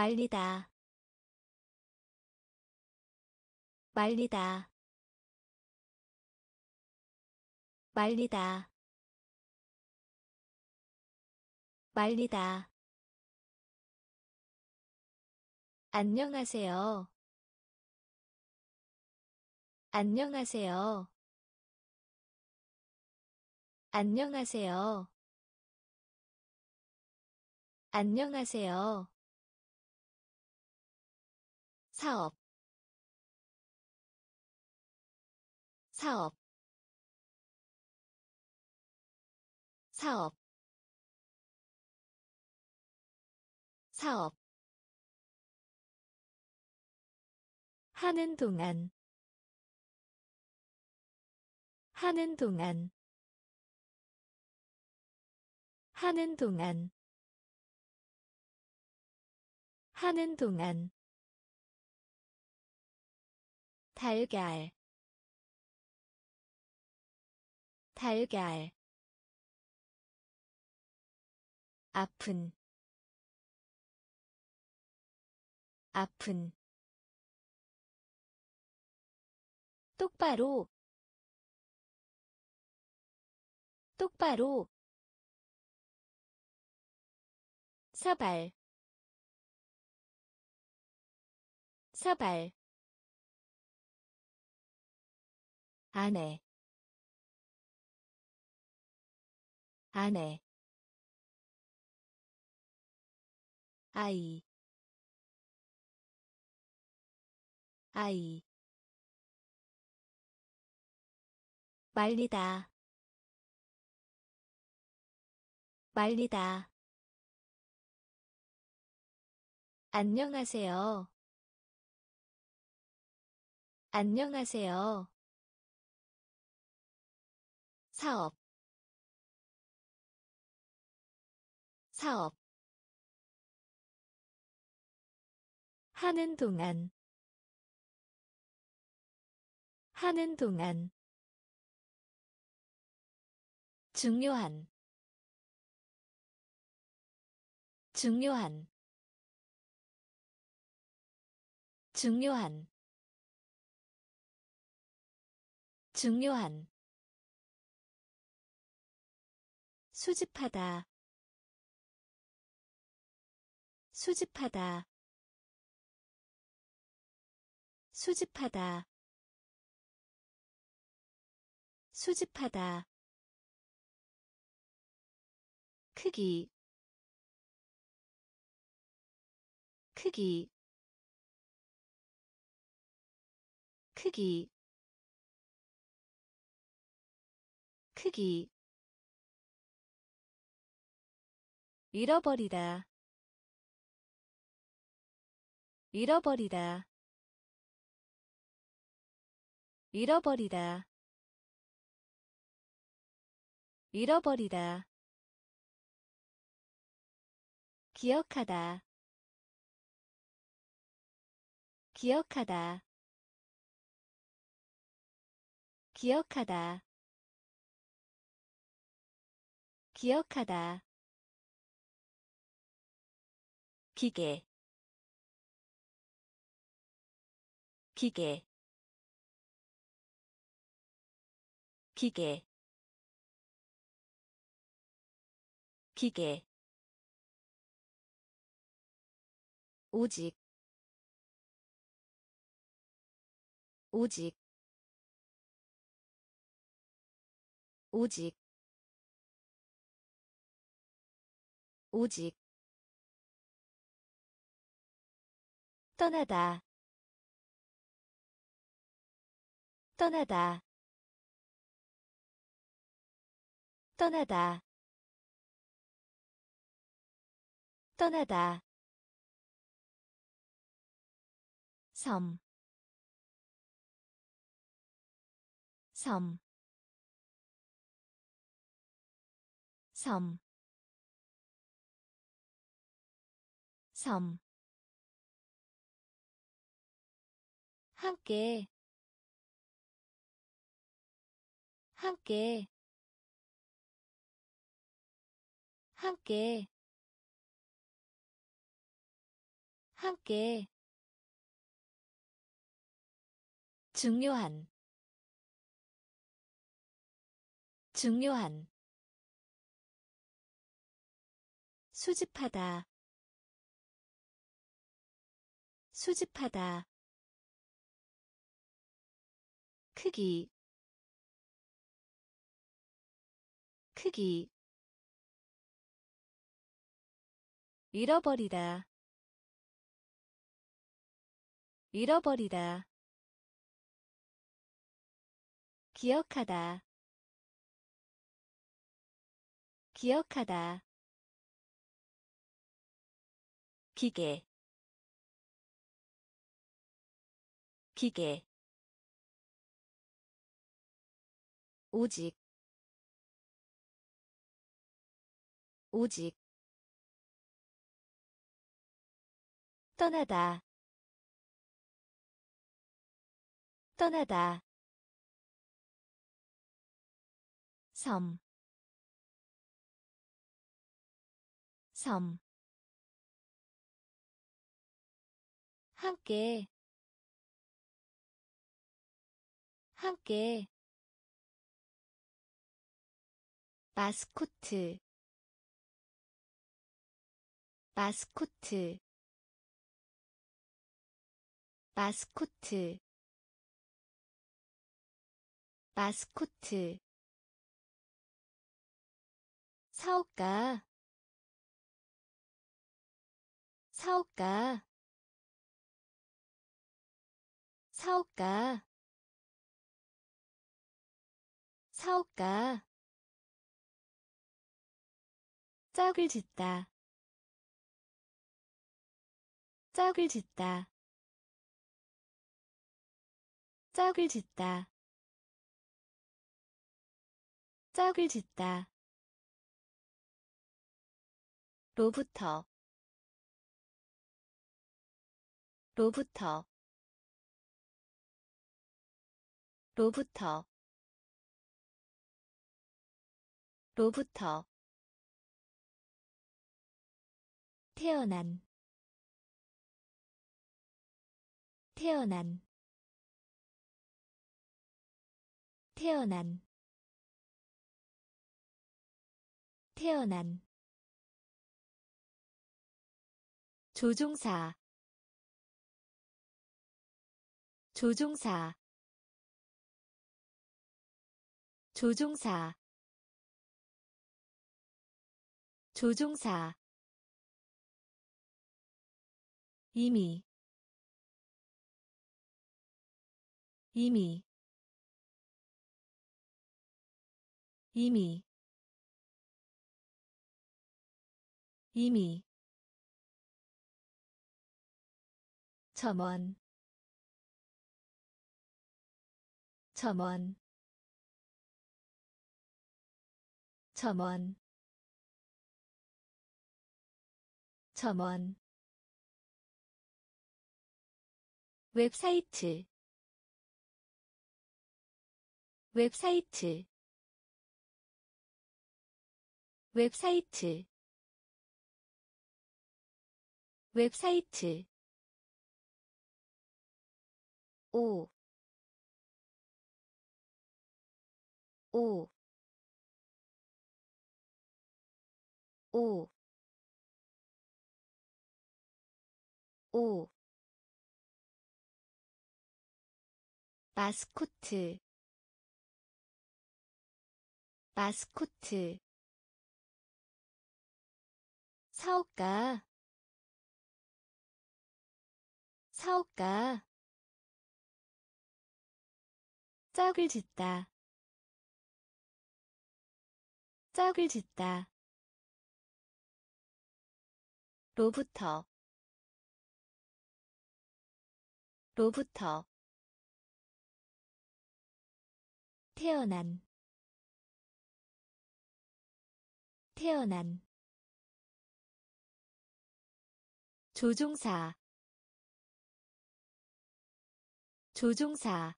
말리다. 말리다. 말리다. 말리다. 안녕하세요. 안녕하세요. 안녕하세요. 안녕하세요. 사업 사업 사업 사업. 하는 동안 하는 동안 하는 동안 하는 동안 달걀 달걀 아픈 아픈. 똑바로 똑바로. 사발 사발 아내 아내 아이 아이. 말리다 말리다. 안녕하세요. 안녕하세요 사업 사업 하는 동안 하는 동안 중요한 중요한 중요한 중요한 수집하다. 수집하다. 수집하다. 수집하다. 크기. 크기. 크기. 크기 잃어버리다. 잃어버리다. 잃어버리다. 잃어버리다. 기억하다. 기억하다. 기억하다. 기억하다 기계 기계 기계 기계. 오직 오직 오직 오직 떠나다. 떠나다. 떠나다. 떠나다. 섬, 섬, 섬, 섬. 함께 함께 함께 함께. 중요한 중요한. 수집하다 수집하다 크기 크기 잃어버리다 잃어버리다 기억하다 기억하다 기계 기계 오직 오직. 떠나다 떠나다. 섬, 섬, 함께, 함께, 마스코트, 마스코트, 마스코트, 마스코트. 사업가 사업가 사업가 사업가 짝을 짓다. 짝을 짓다. 짝을 짓다. 짝을 짓다. 로부터. 로부터. 로부터. 로부터 태어난. 태어난. 태어난. 태어난. 조종사. 조종사. 조종사. 조종사 이미 이미 이미 이미. 점원 점원 점원 점원 웹사이트. 웹사이트. 웹사이트. 웹사이트. 오, 오, 오, 오. 마스코트 마스코트 사업가 사업가 짝을 짓다 짝을 짓다. 로부터 로부터 태어난. 태어난. 조종사. 조종사.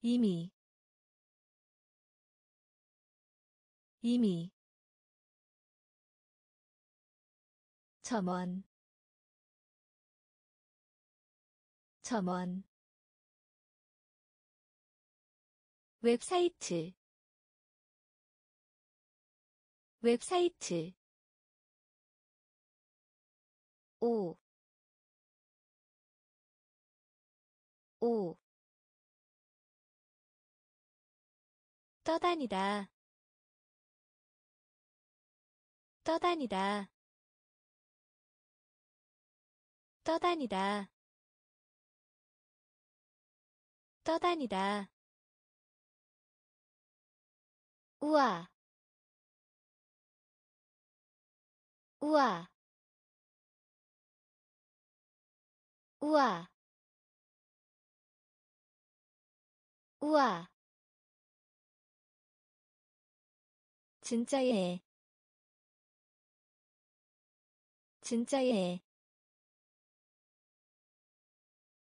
이미. 이미. 점원. 점원 웹사이트. 웹사이트. 오, 오, 떠다니다. 떠다니다. 떠다니다. 떠다니다 우와. 우와. 우와. 우와. 진짜예 진짜예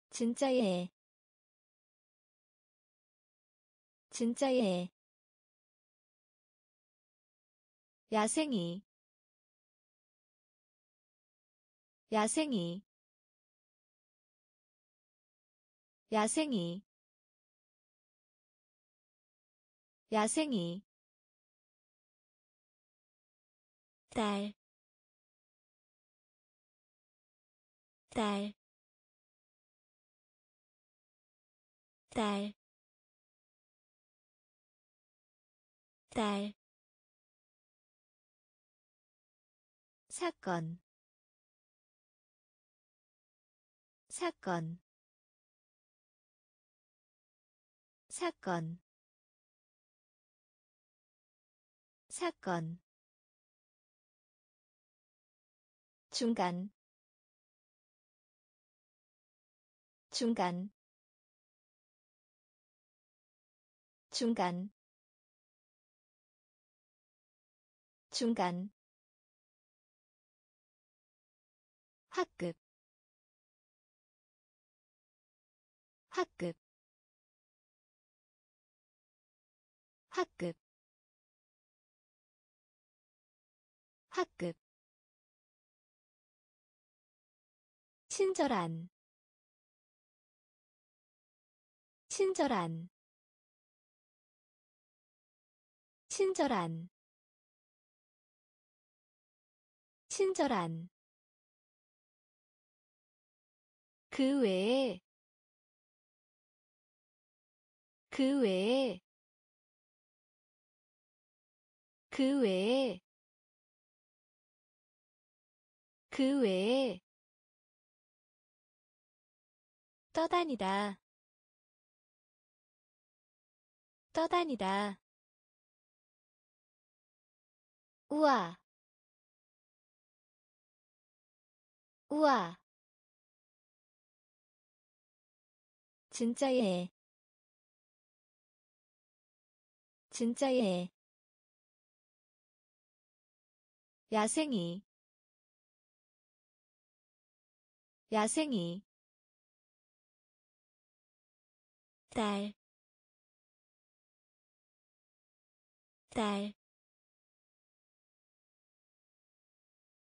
진짜예 진짜예 야생이 야생이 야생이 야생이. 딸, 딸, 딸, 딸, 사건, 사건, 사건, 사건. 중간. 중간. 중간. 중간 학급. 학급. 학급. 학급. 친절한. 친절한. 친절한. 친절한 그 외에 그 외에 그 외에 그 외에 떠다니다. 떠다니다. 우와. 우와 진짜예 진짜예 야생이 야생이 딸, 딸,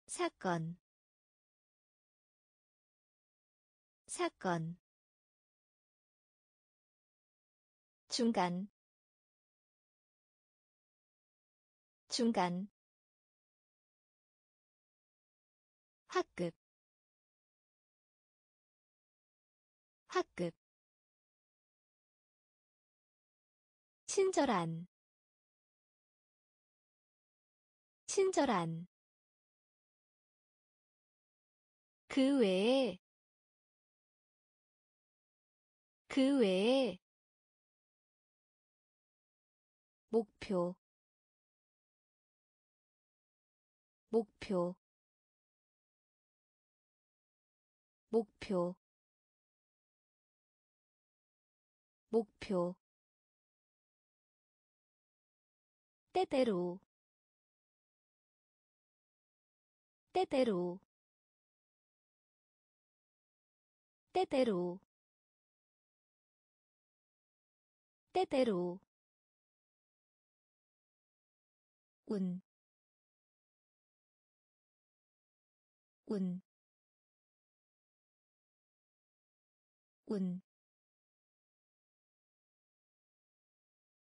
사건, 사건, 중간, 중간, 학급, 학급. 친절한. 친절한. 그 외에. 그 외에 목표 목표 목표 목표. 때때로 때때로 때때로 때때로 운, 운, 운,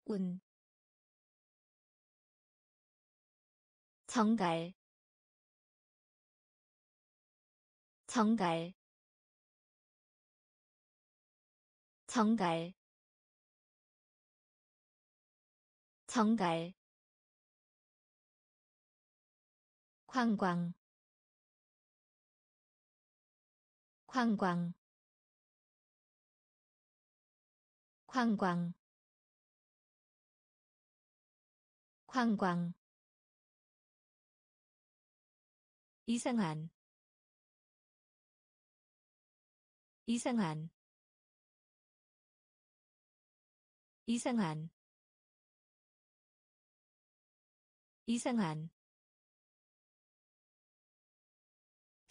운. 정갈. 정갈. 정갈. 정갈 관광. 관광. 관광. 관광. 이상한. 이상한. 이상한. 이상한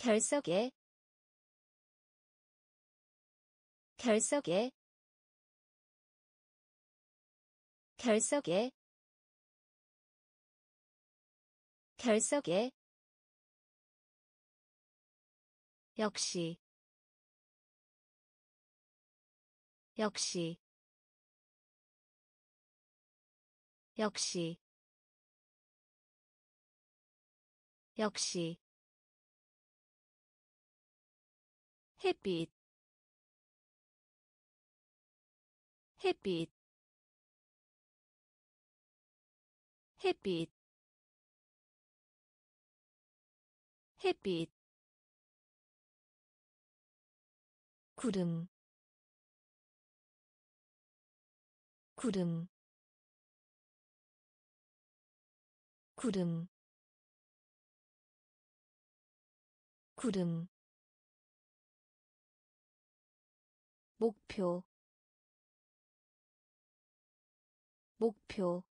결석에 결석에 결석에 결석에. 역시 역시 역시 역시 햇빛 햇빛 햇빛 햇빛. 구름 구름 구름 구름 목표 목표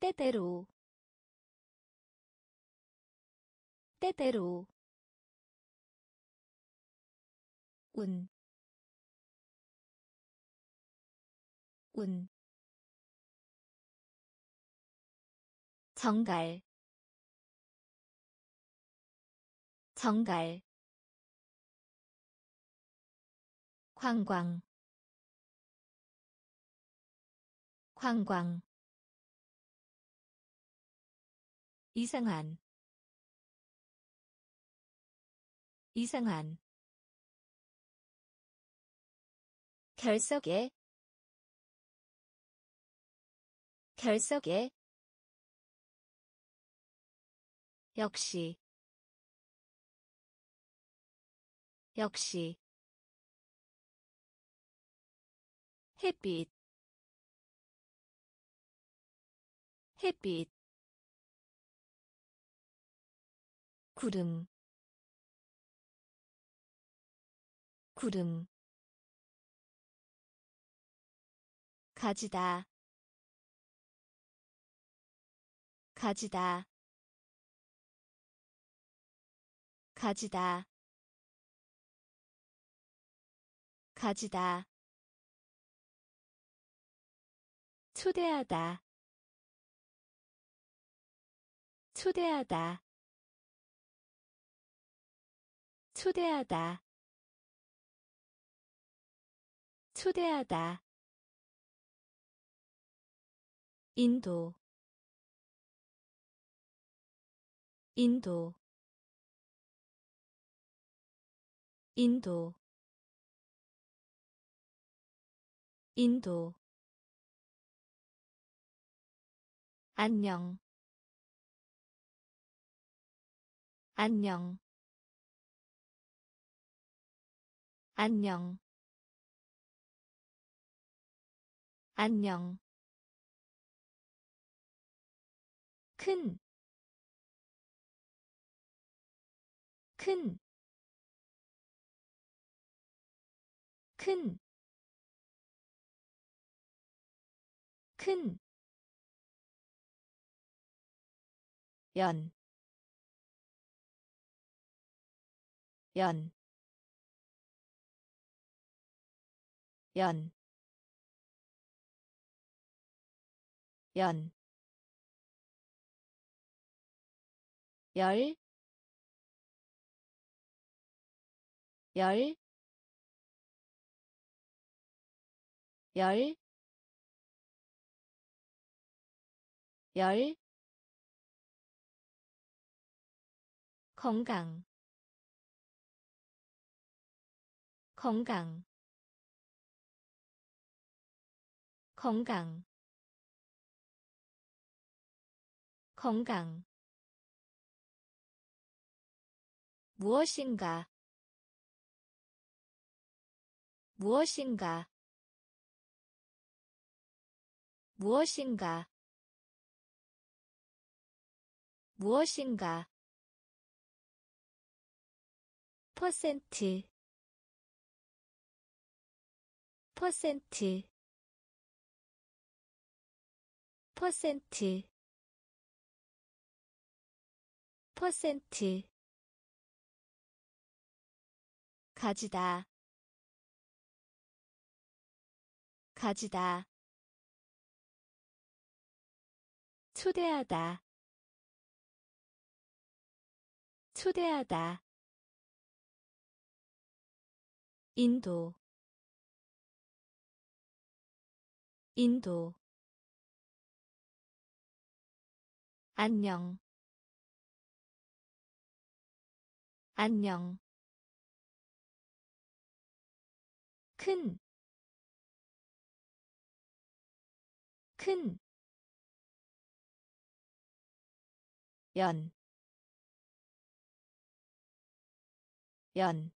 때때로 때때로 운, 운, 정갈, 정갈, 관광, 관광, 이상한, 이상한. 결석에. 결석에. 역시. 역시 햇빛 햇빛 구름 구름 가지다 가지다 가지다 가지다 초대하다. 초대하다. 초대하다. 초대하다. 인도. 인도. 인도. 인도 안녕. 안녕. 안녕. 안녕. 큰, 큰, 큰, 큰, 연, 연, 연, 연, 열, 열, 열, 열, 건강, 건강, 건강. 건강. 무엇인가? 무엇인가? 무엇인가? 무엇인가 퍼센트. 퍼센트. 퍼센트. 퍼센트. 가지다. 가지다. 초대하다. 초대하다 인도 인도 안녕 안녕 큰, 큰, 연, 연,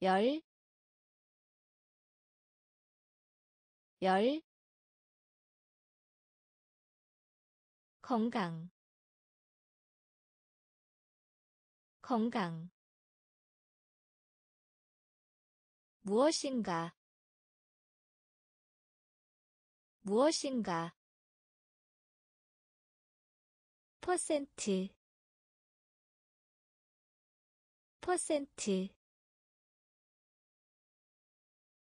열, 열, 건강, 건강, 무엇인가? 무엇인가? 퍼센트 퍼센트